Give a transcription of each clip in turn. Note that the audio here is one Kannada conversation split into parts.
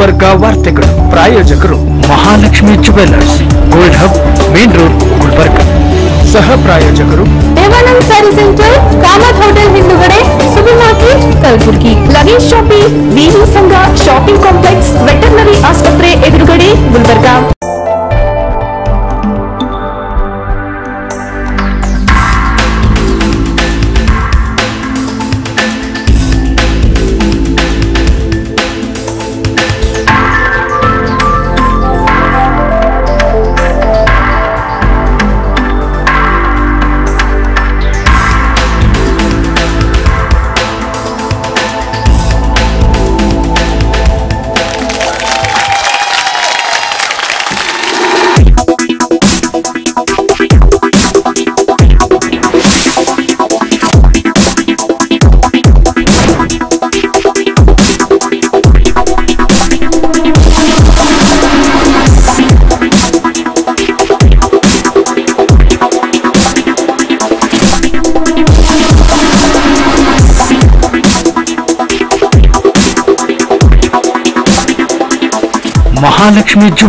ಗುಲ್ಬರ್ಗ ವಾರ್ತೆಗಳು. ಪ್ರಾಯೋಜಕರು Mahalakshmi jewellers gold hub main road Gulbarga. ಸಹ ಪ್ರಾಯೋಜಕರು. ದೇವಾನಂದ್ ಸ್ಯಾರಿ ಸೆಂಟರ್ ಕಾಮತ್ ಹೋಟೆಲ್ ಹಿಂದುಗಡೆ super market Kalaburgi. Luggage shopping V V Sangha, shopping complex, veterinary ಆಸ್ಪತ್ರೆ ಎದುರುಗಡೆ, Gulbarga.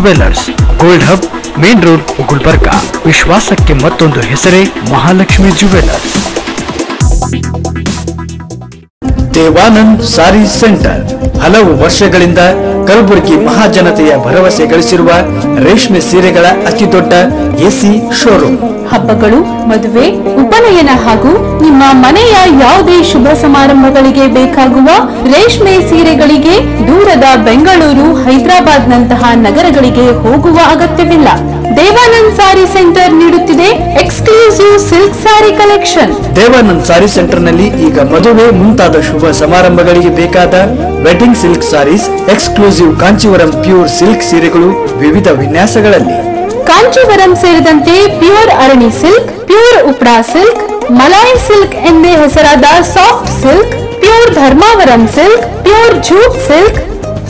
Jewellers gold hub main road Gulbarga ವಿಶ್ವಾಸಕ್ಕೆ ಮತ್ತೊಂದು ಹೆಸರೇ ಮಹಾಲಕ್ಷ್ಮಿ ಜ್ಯುವೆಲ್ಲರ್ಸ್ ದೇವಾನಂದ್ ಸಾರಿ ಸೆಂಟರ್ ಹಲವು ವರ್ಷಗಳಿಂದ ಕಲಬುರಗಿ ಮಹಾಜನತೆಯ ಭರವಸೆ ಗಳಿಸಿರುವ ರೇಷ್ಮೆ ಸೀರೆಗಳ ಅತಿದೊಡ್ಡ ಎಸಿ ಶೋರೂಮ್. ಹಬ್ಬಗಳು, ಮದುವೆ, ಉಪನಯನ ಹಾಗೂ ನಿಮ್ಮ ಮನೆಯ ಯಾವುದೇ ಶುಭ ಸಮಾರಂಭಗಳಿಗೆ ಬೇಕಾಗುವ ರೇಷ್ಮೆ ಸೀರೆಗಳಿಗೆ ದೂರದ ಬೆಂಗಳೂರು ಹೈದರಾಬಾದ್ ನಂತಹ ನಗರಗಳಿಗೆ ಹೋಗುವ ಅಗತ್ಯವಿಲ್ಲ. ದೇವಾನಂದ್ ಸಾರಿ ಸೆಂಟರ್ ನೀಡುತ್ತಿದೆ exclusive silk sari collection. Devanand sari ಸೆಂಟರ್ನಲ್ಲಿ ಈಗ ಮದುವೆ ಮುಂತಾದ ಶುಭ ಸಮಾರಂಭಗಳಿಗೆ ಬೇಕಾದ wedding silk sarees exclusive Kanchivaram pure silk ಸೀರೆಗಳು ವಿವಿಧ ವಿನ್ಯಾಸಗಳಲ್ಲಿ. ಕಾಂಚೀವರಂ ಸೇರಿದಂತೆ pure Arani silk pure Uppada silk Malai silk ಎಂದೇ ಹೆಸರಾದ soft silk pure Dharmavaram silk pure jute silk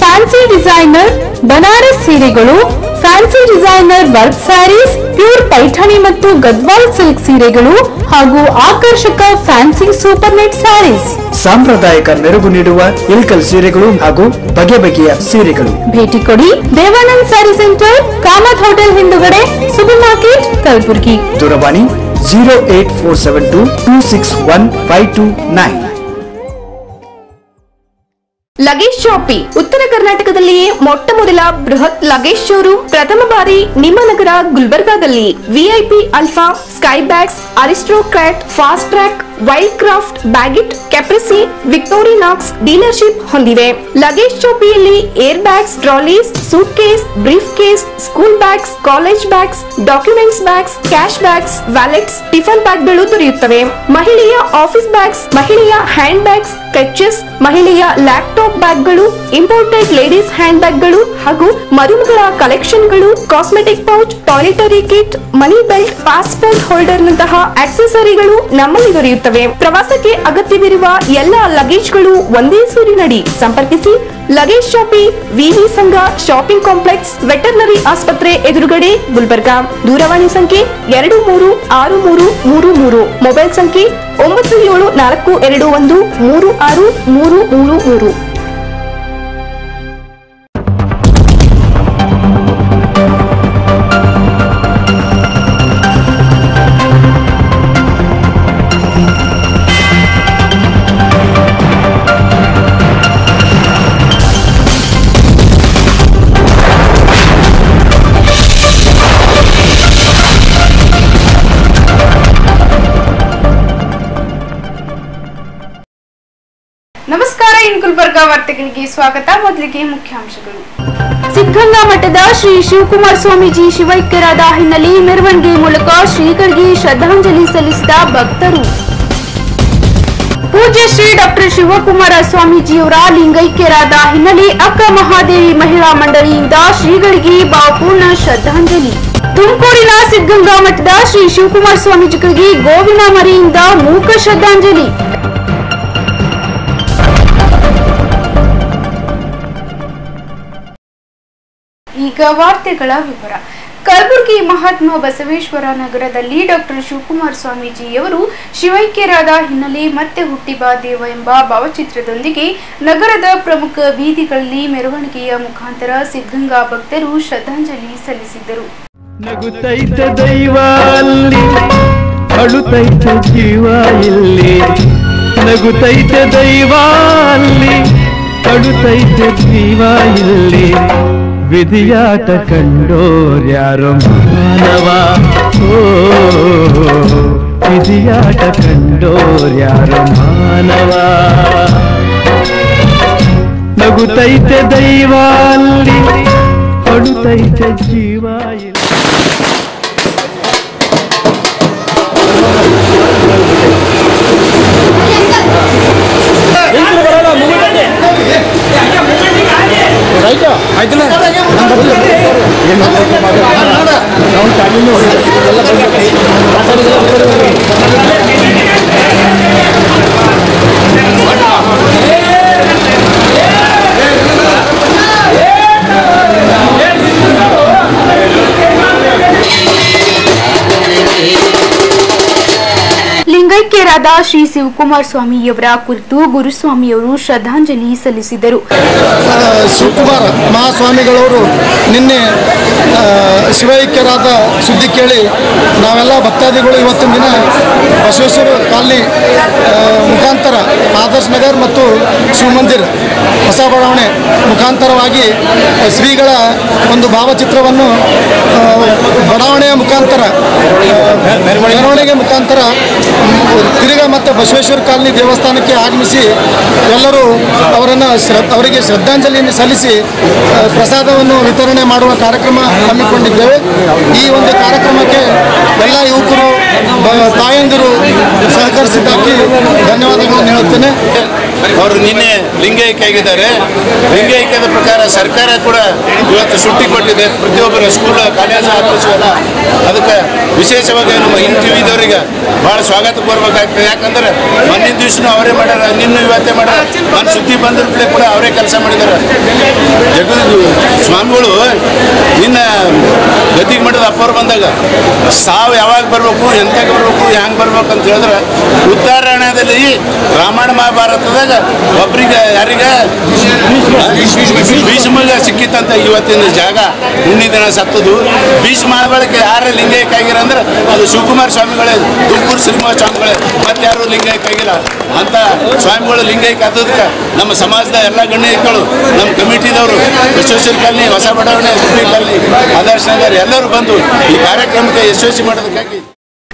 fancy designer Banaras ಸೀರೆಗಳು fancy designer work sarees pure Paithani ಮತ್ತು ಗದ್ವಾಲ್ ಸಿಲ್ಕ್ ಸೀರೆಗಳು ಹಾಗೂ ಆಕರ್ಷಕ ಫ್ಯಾನ್ಸಿ ಸೂಪರ್ ನೆಟ್ ಸ್ಯಾರೀಸ್ ಸಾಂಪ್ರದಾಯಿಕ ಮೆರುಗು ನೀಡುವ ಇಲ್ಕಲ್ ಸೀರೆಗಳು ಹಾಗೂ ಬಗೆ ಬಗೆಯ ಸೀರೆಗಳು ಭೇಟಿ ಕೊಡಿ ದೇವಾನಂದ್ ಸ್ಯಾರಿ ಸೆಂಟರ್ ಕಾಮತ್ ಹೋಟೆಲ್ ಹಿಂದುಗಡೆ ಸೂಪರ್ ಮಾರ್ಕೆಟ್ ಕಲಬುರಗಿ ದೂರವಾಣಿ zero eight four seven two two six one five two nine luggage shoppe ಉತ್ತರ ಕರ್ನಾಟಕದಲ್ಲಿಯೇ ಮೊಟ್ಟ ಮೊದಲ ಬೃಹತ್ ಲಗೇಜ್ ಶೋರೂಮ್ ಪ್ರಥಮ ಬಾರಿ ನಿಮ್ಮ ನಗರ ಗುಲ್ಬರ್ಗಾದಲ್ಲಿ. VIP Alpha Skybags Aristocrat Fastrack Wildcraft Baggit, Caprese Victorinox dealership ಹೊಂದಿವೆ. Luggage ಚೌಪಿಯಲ್ಲಿ air bags, trolleys suitcase briefcase school bags, college bags, documents bags, cash bags, wallets, tiffin ಬ್ಯಾಗ್ಗಳು ದೊರೆಯುತ್ತವೆ. ಮಹಿಳೆಯ ಆಫೀಸ್ ಬ್ಯಾಗ್ಸ್, ಮಹಿಳೆಯ ಹ್ಯಾಂಡ್ ಬ್ಯಾಗ್ಸ್ ಕಚ್ಚಸ್ ಮಹಿಳೆಯ ಲ್ಯಾಪ್ಟಾಪ್ ಬ್ಯಾಗ್ಗಳು, ಇಂಪೋರ್ಟೆಡ್ ಲೇಡೀಸ್ ಹ್ಯಾಂಡ್ ಬ್ಯಾಗ್ಗಳು ಹಾಗೂ ಮರುಮಗಳ ಕಲೆಕ್ಷನ್ಗಳು, cosmetic pouch, toiletry kit, money belt, passport holder ನಂತಹ ಆಕ್ಸೆಸರಿಗಳು ನಮ್ಮಲ್ಲಿ ದೊರೆಯುತ್ತವೆ. ಪ್ರವಾಸಕ್ಕೆ ಅಗತ್ಯವಿರುವ ಎಲ್ಲ ಲಗೇಜ್ಗಳು ಒಂದೇ ಸೂರಿನಡಿ ಸಂಪರ್ಕಿಸಿ ಲಗೇಜ್ ಶಾಪಿ ವಿವಿ ಸಂಘ, ಶಾಪಿಂಗ್ ಕಾಂಪ್ಲೆಕ್ಸ್, ವೆಟರ್ನರಿ ಆಸ್ಪತ್ರೆ ಎದುರುಗಡೆ ಗುಲ್ಬರ್ಗಾ. ದೂರವಾಣಿ ಸಂಖ್ಯೆ ಎರಡು ಮೂರು ಆರು ಮೂರು ಮೂರು ಮೂರು. ಮೊಬೈಲ್ ಸಂಖ್ಯೆ ಒಂಬತ್ತು ಏಳು ನಾಲ್ಕು ಎರಡು ಒಂದು ಮೂರು ಆರು ಮೂರು ಮೂರು ಮೂರು. ವಾರ್ತೆಗಳಿಗೆ ಸ್ವಾಗತ. ಮೊದಲಿಗೆ ಮುಖ್ಯಾಂಶಗಳು. ಸಿದ್ಧಗಂಗಾ ಮಠದ ಶ್ರೀ ಶಿವಕುಮಾರ ಸ್ವಾಮೀಜಿ ಶಿವೈಕ್ಯರಾದ ಹಿನ್ನೆಲೆ ಮೆರವಣಿಗೆ ಮೂಲಕ ಶ್ರೀಗಳಿಗೆ ಶ್ರದ್ಧಾಂಜಲಿ ಸಲ್ಲಿಸಿದ ಭಕ್ತರು. ಪೂಜ್ಯ ಶ್ರೀ ಡಾಕ್ಟರ್ ಶಿವಕುಮಾರ ಸ್ವಾಮೀಜಿಯವರ ಲಿಂಗೈಕ್ಯರಾದ ಹಿನ್ನೆಲೆ ಅಕ್ಕ ಮಹಾದೇವಿ ಮಹಿಳಾ ಮಂಡಳಿಯಿಂದ ಶ್ರೀಗಳಿಗೆ ಭಾವಪೂರ್ಣ ಶ್ರದ್ಧಾಂಜಲಿ. ತುಮಕೂರಿನ ಸಿದ್ಧಗಂಗಾ ಮಠದ ಶ್ರೀ ಶಿವಕುಮಾರ ಸ್ವಾಮೀಜಿಗಳಿಗೆ ಗೋವಿನ ಮರಿಯಿಂದ ಮೂಕ ಶ್ರದ್ಧಾಂಜಲಿ. ಈಗ ವಾರ್ತೆಗಳ ವಿವರ. ಕಲಬುರಗಿ ಮಹಾತ್ಮ ಬಸವೇಶ್ವರ ನಗರದಲ್ಲಿ ಡಾಕ್ಟರ್ ಶಿವಕುಮಾರ ಸ್ವಾಮೀಜಿಯವರು ಶಿವೈಕ್ಯರಾದ ಹಿನ್ನೆಲೆ ಮತ್ತೆ ಹುಟ್ಟಿಬಾ ದೇವ ಎಂಬ ಭಾವಚಿತ್ರದೊಂದಿಗೆ ನಗರದ ಪ್ರಮುಖ ಬೀದಿಗಳಲ್ಲಿ ಮೆರವಣಿಗೆಯ ಮುಖಾಂತರ ಸಿದ್ಧಗಂಗಾ ಭಕ್ತರು ಶ್ರದ್ಧಾಂಜಲಿ ಸಲ್ಲಿಸಿದರು ನಗುತೈತೆ ದೈವ ಅಲ್ಲಿ ಅಳುತ್ತೈತೆ ಜೀವ ಇಲ್ಲಿ ನಗುತ್ತೈತೆ ದೈವ ಅಲ್ಲಿ ಅಳುತ್ತೈತೆ ಜೀವ ಇಲ್ಲಿ ವಿಧಿಯಾಟ ಕಂಡೋರ್ಯಾರೋ ಮಾನವ ಓ ವಿಧಿಯಾಟ ಕಂಡೋರ್ಯಾರೋ ಮಾನವ ನಗುತ್ತೈತೆ ದೈವ ಅಲ್ಲಿ ಅಳುತ್ತೈತೆ ಜೀವ ಇಲ್ಲಿ ಮಾತಾಡಿದ್ರೆ ಲಿಂಗೈಕ್ಯರಾದ ಶ್ರೀ ಶಿವಕುಮಾರ ಸ್ವಾಮಿಯವರ ಕುರಿತು ಗುರುಸ್ವಾಮಿಯವರು ಶ್ರದ್ಧಾಂಜಲಿ ಸಲ್ಲಿಸಿದರು. ಶಿವಕುಮಾರ್ ಮಹಾಸ್ವಾಮಿಗಳವರು ನಿನ್ನೆ ಶಿವೈಕ್ಯರಾದ ಸುದ್ದಿ ಕೇಳಿ ನಾವೆಲ್ಲ ಭಕ್ತಾದಿಗಳು ಇವತ್ತಿನ ದಿನ ಬಸವೇಶ್ವರ ಕಾಲನಿ ಮುಖಾಂತರ ಆದರ್ಶ್ ನಗರ್ ಮತ್ತು ಶಿವಮಂದಿರ್ ಹೊಸ ಬಡಾವಣೆ ಮುಖಾಂತರವಾಗಿ ಶ್ರೀಗಳ ಒಂದು ಭಾವಚಿತ್ರವನ್ನು ಬಡಾವಣೆಯ ಮುಖಾಂತರ ಮೆರವಣಿಗೆ ಮುಖಾಂತರ ತಿರುಗ ಮತ್ತು ಬಸವೇಶ್ವರ ಕಾಲನಿ ದೇವಸ್ಥಾನಕ್ಕೆ ಆಗಮಿಸಿ ಎಲ್ಲರೂ ಅವರನ್ನು ಅವರಿಗೆ ಶ್ರದ್ಧಾಂಜಲಿಯನ್ನು ಸಲ್ಲಿಸಿ ಪ್ರಸಾದವನ್ನು ವಿತರಣೆ ಮಾಡುವ ಕಾರ್ಯಕ್ರಮ ಹಮ್ಮಿಕೊಂಡಿದ್ದೇವೆ. ಈ ಒಂದು ಕಾರ್ಯಕ್ರಮಕ್ಕೆ ಎಲ್ಲ ಯುವಕರು ತಾಯಂದಿರು ಸಹಕರಿಸಿದ್ದಕ್ಕೆ ಧನ್ಯವಾದಗಳನ್ನು ಹೇಳುತ್ತೇನೆ. ಅವರು ನಿನ್ನೆ ಲಿಂಗೈಕ್ಯ ಆಗಿದ್ದಾರೆ ಲಿಂಗೈಕ್ಯದ ಪ್ರಕಾರ ಸರ್ಕಾರ ಕೂಡ ಇವತ್ತು ಸುಟ್ಟಿ ಕೊಟ್ಟಿದೆ. ಪ್ರತಿಯೊಬ್ಬರ ಸ್ಕೂಲ್ ಕಾಲೇಜು ಆಫೀಸು ಅದಕ್ಕೆ ವಿಶೇಷವಾಗಿ ನಮ್ಮ ಇಂಟಿವಿದವರಿಗೆ ಭಾಳ ಸ್ವಾಗತ ಕೋರ್ಬೇಕಾಗ್ತದೆ ಯಾಕಂದ್ರೆ ಮೊನ್ನಿನ ದಿವಸನು ಅವರೇ ಮಾಡ್ಯಾರ, ನಿನ್ನ ಇವತ್ತೇ ಮಾಡ್ಯಾರ. ನನ್ನ ಸುದ್ದಿ ಬಂದ್ರೆ ಕೂಡ ಅವರೇ ಕೆಲಸ ಮಾಡಿದ್ದಾರೆ. ಜಗದ ಸ್ವಾಮಿಗಳು, ನಿನ್ನ ಗತಿಗೆ ಮಾಡಿದ ಅಪ್ಪವ್ರು ಬಂದಾಗ ಸಾವು ಯಾವಾಗ ಬರಬೇಕು ಎಂತಾಗ ಬರಬೇಕು ಹ್ಯಾಂಗೆ ಬರ್ಬೇಕು ಅಂತ ಹೇಳಿದ್ರೆ ಉತ್ತರಾಯಣದಲ್ಲಿ ರಾಮಾಯಣ ಮಹಾಭಾರತದಾಗ ಒಬ್ರಿಗೆ ಯಾರಿಗ ಭೀಷ್ಮಗೆ ಸಿಕ್ಕಿತ್ತಂತ ಇವತ್ತಿನ ಜಾಗ ಹುಣ್ಣಿ ದಿನ ಸತ್ತದು ಭೀಷ್ಮ ಯಾರ ಲಿಂಗೈಕ ಆಗಿರ ಅಂದ್ರೆ ಅದು ಶಿವಕುಮಾರ ಸ್ವಾಮಿಗಳೇ, ತುಮಕೂರು ಶ್ರೀನಿವಾಸ ಸ್ವಾಮಿಗಳೇ, ಮತ್ತೆ ಯಾರು ಲಿಂಗೈಕ್ಯ ಆಗಿಲ್ಲ. ಅಂತ ಸ್ವಾಮಿಗಳು ಲಿಂಗೈಕ ಆದದಕ್ಕೆ ನಮ್ಮ ಸಮಾಜದ ಎಲ್ಲ ಗಣ್ಯಗಳು ನಮ್ಮ ಕಮಿಟಿದವರು ವಿಶ್ವೇಶ್ವರ ಕಾಲನಿ, ಹೊಸ ಬಡಾವಣೆ ಕಾಲನಿ, ಆದರ್ಶ ನಗರ್ ಎಲ್ಲರೂ ಬಂದು ಈ ಕಾರ್ಯಕ್ರಮಕ್ಕೆ ಯಶಸ್ವಿ ಮಾಡೋದಕ್ಕಾಗಿ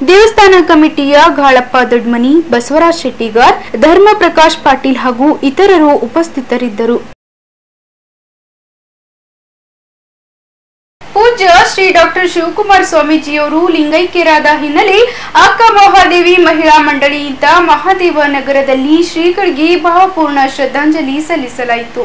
ದೇವಸ್ಥಾನ ಕಮಿಟಿಯ ಗಾಳಪ್ಪ ದೊಡ್ಮನಿ ಬಸವರಾಜ್ ಶೆಟ್ಟಿಗಾರ್ ಧರ್ಮ ಪ್ರಕಾಶ್ ಪಾಟೀಲ್ ಹಾಗೂ ಇತರರು ಉಪಸ್ಥಿತರಿದ್ದರು. ಶ್ರೀ ಡಾಕ್ಟರ್ ಶಿವಕುಮಾರ್ ಸ್ವಾಮೀಜಿಯವರು ಲಿಂಗೈಕ್ಯರಾದ ಹಿನ್ನೆಲೆ ಅಕ್ಕ ಮಹಾದೇವಿ ಮಹಿಳಾ ಮಂಡಳಿಯಿಂದ ಮಹಾದೇವ ನಗರದಲ್ಲಿ ಶ್ರೀಗಳಿಗೆ ಭಾವಪೂರ್ಣ ಶ್ರದ್ಧಾಂಜಲಿ ಸಲ್ಲಿಸಲಾಯಿತು.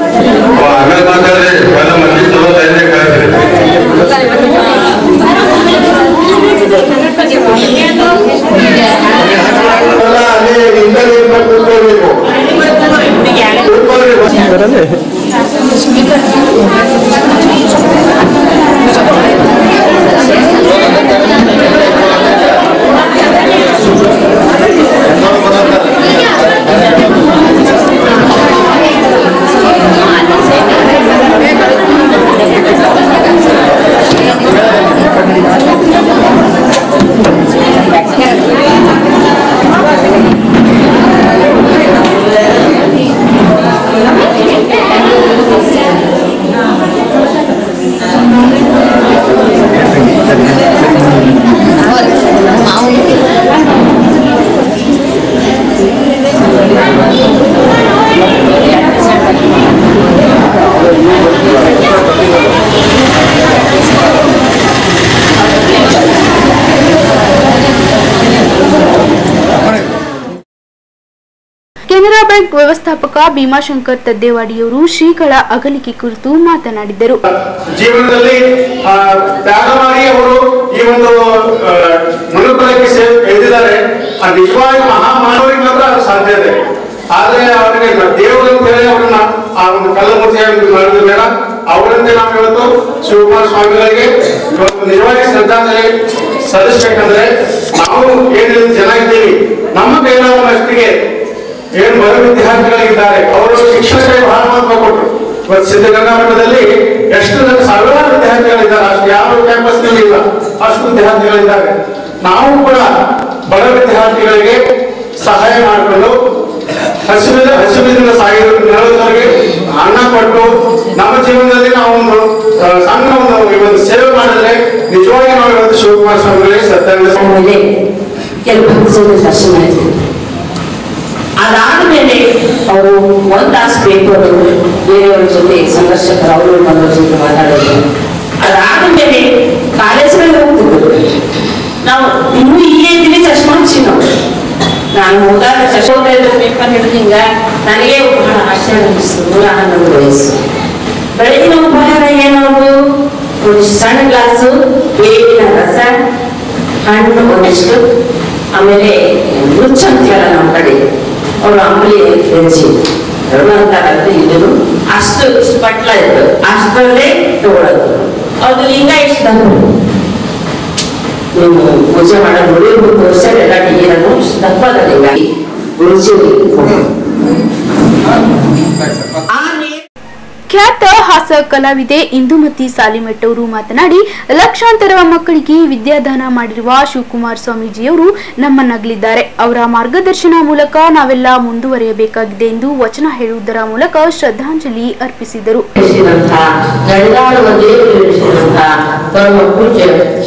agora é dele. ಬ್ಯಾಂಕ್ ವ್ಯವಸ್ಥಾಪಕ ಭೀಮಾಶಂಕರ್ ತದ್ದೇವಾಡಿಯವರು ಶ್ರೀಗಳ ಅಗಲಿಕೆ ಕುರಿತು ಮಾತನಾಡಿದರು. ಜೀವನದಲ್ಲಿ ತ್ಯಾಗ ಮಾಡಿ ಅವರು ಈ ಒಂದು ಮನುಕುಲಕ್ಕೆ ಆ ನಿಜವಾಗಿ ಮಹಾಮಾನವರಿಗೆ ಮಾತ್ರ ಸಾಧ್ಯ ಇದೆ. ಆದ್ರೆ ಅವರಿಗೆ ದೇವರು ಅವ್ರನ್ನ ಆ ಒಂದು ಕಲ್ಲಮೂರ್ತಿಯಾಗಿ ಮಾಡಿದ ಬೇಡ. ಅವರಂತೆ ನಾವು ಇವತ್ತು ಶಿವಕುಮಾರ ಸ್ವಾಮಿಗಳಿಗೆ ನಿಜವಾಗಿ ಶ್ರದ್ಧಾಂಜಲಿ ಸಲ್ಲಿಸ್ಬೇಕಂದ್ರೆ ನಾವು ಏನು ಜನ ಇದ್ದೀವಿ. ನಮ್ಮ ಕೈಲಾದಷ್ಟಕ್ಕೆ ಏನು ಬರ ವಿದ್ಯಾರ್ಥಿಗಳಿದ್ದಾರೆ ಅವರು ಶಿಕ್ಷಕರಿಗೆ ಬಹಳ ಮಹತ್ವ ಕೊಟ್ಟರು ಇವತ್ತು ಸಿದ್ಧಗಂಗಾ ಮಠದಲ್ಲಿ ಎಷ್ಟು ಜನ ಸಾವಿರಾರು ವಿದ್ಯಾರ್ಥಿಗಳಿದ್ದಾರೆ, ಅಷ್ಟು ಯಾವ ಕ್ಯಾಂಪಸ್ ಇಲ್ಲ, ಅಷ್ಟು ವಿದ್ಯಾರ್ಥಿಗಳಿದ್ದಾರೆ. ನಾವು ಕೂಡ ಬಡ ವಿದ್ಯಾರ್ಥಿಗಳಿಗೆ ಸಹಾಯ ಮಾಡಿಕೊಂಡು ಹಸುವಿನ ಹಸಿವಿನಿಂದ ಸಾಗಿರೋದವರಿಗೆ ಅನ್ನ ಕೊಟ್ಟು ನಮ್ಮ ಜೀವನದಲ್ಲಿ ನಾವು ಒಂದು ಸಣ್ಣ ಒಂದು ಸೇವೆ ಮಾಡಿದ್ರೆ ನಿಜವಾಗಿ ನಾವು ಇವತ್ತು ಶಿವಕುಮಾರ ಸ್ವಾಮಿಗಳಿಗೆ ಆಮೇಲೆ ಕೆಲವು ಅದಾದ್ಮೇಲೆ ಅವರು ಒಂದ್ ತಾಸು ಬೇಕು ಅವರು ಬೇರೆಯವ್ರ ಜೊತೆ ಸಂಘರ್ಷಕರು ಅವರು ಬಂದವ್ರ ಜೊತೆ ಮಾತಾಡೋದು. ಅದಾದ್ಮೇಲೆ ಕಾಲೇಜ್ಗಳಿಗೆ ಹೋಗ್ತಿದ್ರು ನಾವು ಇನ್ನೂ ಇಲ್ಲೇ ಇದ್ದೀವಿ ಚಶ್ಮಾ ನಾವು. ನಾನು ಹೋದಾಗ ಚಶ್ಮಾ ಪೇಪರ್ ಹಿಡಿದು ಹಿಂಗ ನನಗೆ ಬಹಳ ಆಶ್ಚರ್ಯ ಅನಿಸ್ತು ನೂರ ಹನ್ನೊಂದು ವಯಸ್ಸು. ಬೆಳಗಿನ ಉಪಹಾರ ಏನದು ಒಂದು ಸಣ್ಣ ಗ್ಲಾಸು, ಬೇವಿನ ರಸ, ಹಣ್ಣು ಒಂದಿಷ್ಟು, ಆಮೇಲೆ ರುಚ್ ನಮ್ಮ ಕಡೆ ಅವ್ರು ಅಂಬಲಿ ಹೆಂಚಿ ಅಂತಾರಂತೆ ಇದನ್ನು ಅಷ್ಟು ಇಷ್ಟು ಪಟ್ಲ ಇತ್ತು ಅಷ್ಟರಲ್ಲೇ ತಗೊಳ್ಳೋದು ಅದು ಲಿಂಗ ಇಷ್ಟ ನೀವು ಪೂಜೆ ಮಾಡೋ ನೋಡಿ ತೋರಿಸ ಎಲ್ಲ ಇಷ್ಟು ದಪ್ಪದ ಲಿಂಗ ರುಚಿ ಆ ಖ್ಯಾತ ಹಾಸ ಕಲಾವಿದೆ ಇಂದುಮತಿ ಸಾಲಿಮೆಟ್ಟವರು ಮಾತನಾಡಿ, ಲಕ್ಷಾಂತರ ಮಕ್ಕಳಿಗೆ ವಿದ್ಯಾದಾನ ಮಾಡಿರುವ ಶಿವಕುಮಾರ್ ಸ್ವಾಮೀಜಿಯವರು ನಮ್ಮನ್ನಗಲಿದ್ದಾರೆ ಅವರ ಮಾರ್ಗದರ್ಶನ ಮೂಲಕ ನಾವೆಲ್ಲ ಮುಂದುವರಿಯಬೇಕಾಗಿದೆ ಎಂದು ವಚನ ಹೇಳುವುದರ ಮೂಲಕ ಶ್ರದ್ಧಾಂಜಲಿ ಅರ್ಪಿಸಿದರು.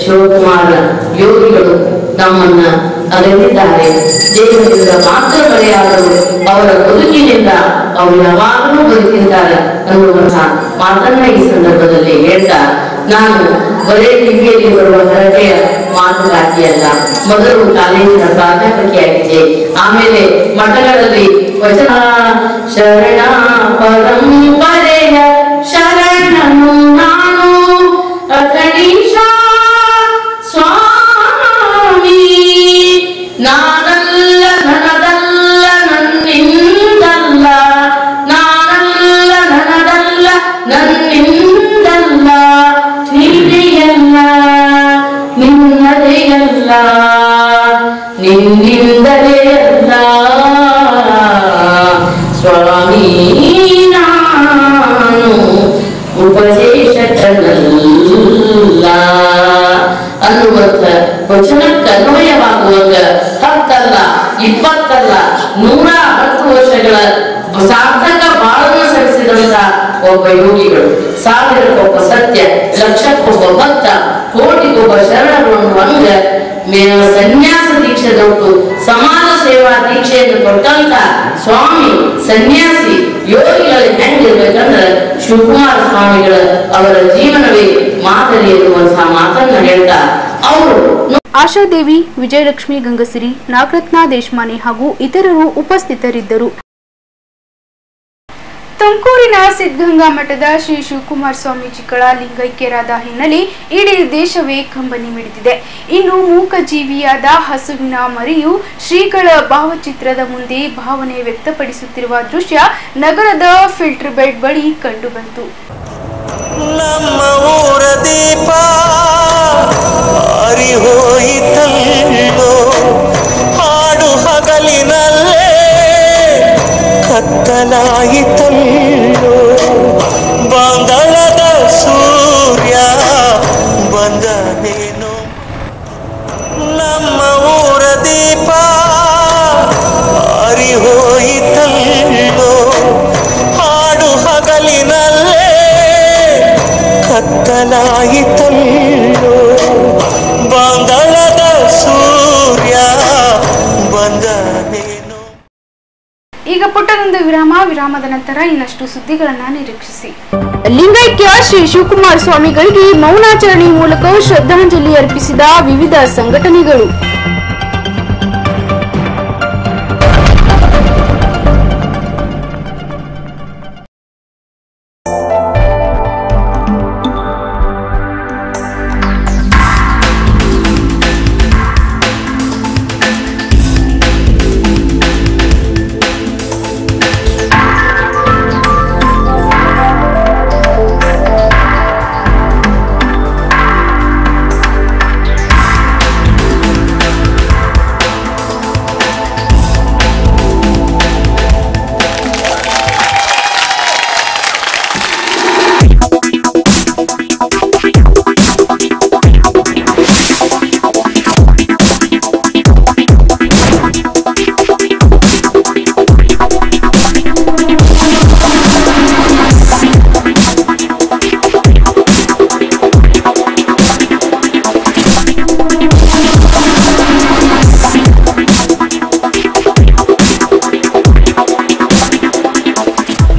ಶಿವಕುಮಾರ ಯೋಗಿಗಳು ನಮ್ಮನ್ನ ಅಗಲಿದ್ದಾರೆ ದೇವರಿಂದ ಮಾತ್ರ ಬರೆಯಾದರು ಅವರ ಬದುಕಿನಿಂದ ಅವರು ಯಾವಾಗಲೂ ಬದುಕಿದ್ದಾರೆ ಅನ್ನುವಂತಹ ಮಾತನ್ನ ಈ ಸಂದರ್ಭದಲ್ಲಿ ಹೇಳ್ತಾ, ನಾನು ಬರೇ ಟಿವಿಯಲ್ಲಿ ಬರುವ ಹರಟೆಯ ಮಾತುಗಾತಿಯಲ್ಲ ಮೊದಲು ಕಾಲೇಜಿನ ಪ್ರಾಧ್ಯಾಪಕಿಯಾಗಿದ್ದೆ ಆಮೇಲೆ ಮಠಗಳಲ್ಲಿ ವಚನ ಶರಣ ಪರಂಪರೆಯ ನಿನ್ನಿಂದಲೇ ಅಲ್ಲ ಸ್ವಾಮಿ ನಾನು ಉಪದೇಶಕನಲ್ಲ ಅನ್ನುವಂಥ ವಚನಕ್ಕೆ ಅನ್ವಯವಾಗುವಾಗ ಹತ್ತಲ್ಲ ಇಪ್ಪತ್ತಲ್ಲ ನೂರ ಹತ್ತು ವರ್ಷಗಳ ಸಾರ್ಥಕ ಬಾಳನ್ನು ಸಲ್ಲಿಸಿದಂತ ಒಬ್ಬ ಯೋಗಿಗಳು ಸಾವಿರಕ್ಕೊಬ್ಬ ಸತ್ಯ ಲಕ್ಷಕ್ಕೊಬ್ಬ ಭಕ್ತ ಕೋಟಿಗೊಬ್ಬ ಶರಣರು ಅನ್ನುವಂಗ ಮೇ- ಸನ್ಯಾಸ ದೀಕ್ಷೆ ತೊಟ್ಟು ಸಮಾಜ ಸೇವಾ ದೀಕ್ಷೆಯನ್ನು ಕೊಟ್ಟಂತ ಸ್ವಾಮಿ, ಸನ್ಯಾಸಿ ಯೋಗಿಗಳು ಹೆಂಗಿರ್ಬೇಕಂದ್ರೆ ಶಿವಕುಮಾರ ಸ್ವಾಮಿಗಳ ಅವರ ಜೀವನವೇ ಮಾದರಿ ಎನ್ನುವಂತಹ ಮಾತನ್ನ ಹೇಳ್ತಾ ಅವರು ಆಶಾದೇವಿ, ವಿಜಯಲಕ್ಷ್ಮಿ, ಗಂಗಸಿರಿ, ನಾಗರತ್ನ, ದೇಶಮಾನೆ ಹಾಗೂ ಇತರರು ಉಪಸ್ಥಿತರಿದ್ದರು. ತುಮಕೂರಿನ ಸಿದ್ಧಗಂಗಾ ಮಠದ ಶ್ರೀ ಶಿವಕುಮಾರ ಸ್ವಾಮೀಜಿಗಳ ಲಿಂಗೈಕ್ಯರಾದ ಹಿನ್ನೆಲೆ ಇಡೀ ದೇಶವೇ ಕಂಬನಿ ಮಿಡಿದಿದೆ. ಇನ್ನು ಮೂಕಜೀವಿಯಾದ ಹಸುವಿನ ಮರಿಯು ಶ್ರೀಗಳ ಭಾವಚಿತ್ರದ ಮುಂದೆ ಭಾವನೆ ವ್ಯಕ್ತಪಡಿಸುತ್ತಿರುವ ದೃಶ್ಯ ನಗರದ ಫಿಲ್ಟರ್ ಬೆಡ್ ಬಳಿ ಕಂಡುಬಂತು. ನಮ್ಮ ಊರ ದೀಪ ಹಾಡು ಹಗಲಿನಲ್ಲೇ ಕತ್ತಲಾಯಿತಲ್ಲೋ ಬಾಂದಳದ ಸೂರ್ಯ ಬಂದನೇನು ನಮ್ಮ ಊರ ದೀಪ ಆರಿ ಹೋಯಿತಲ್ಲೋ ಹಾಡು ಹಗಲಿನಲ್ಲೇ ಕತ್ತಲಾಯಿತಲ್ಲೋ ಪುಟ್ಟದೊಂದು ವಿರಾಮ, ವಿರಾಮದ ನಂತರ ಇನ್ನಷ್ಟು ಸುದ್ದಿಗಳನ್ನ ನಿರೀಕ್ಷಿಸಿ. ಲಿಂಗೈಕ್ಯ ಶ್ರೀ ಶಿವಕುಮಾರ ಸ್ವಾಮಿಗಳಿಗೆ ಮೌನಾಚರಣೆ ಮೂಲಕ ಶ್ರದ್ಧಾಂಜಲಿ ಅರ್ಪಿಸಿದ ವಿವಿಧ ಸಂಘಟನೆಗಳು.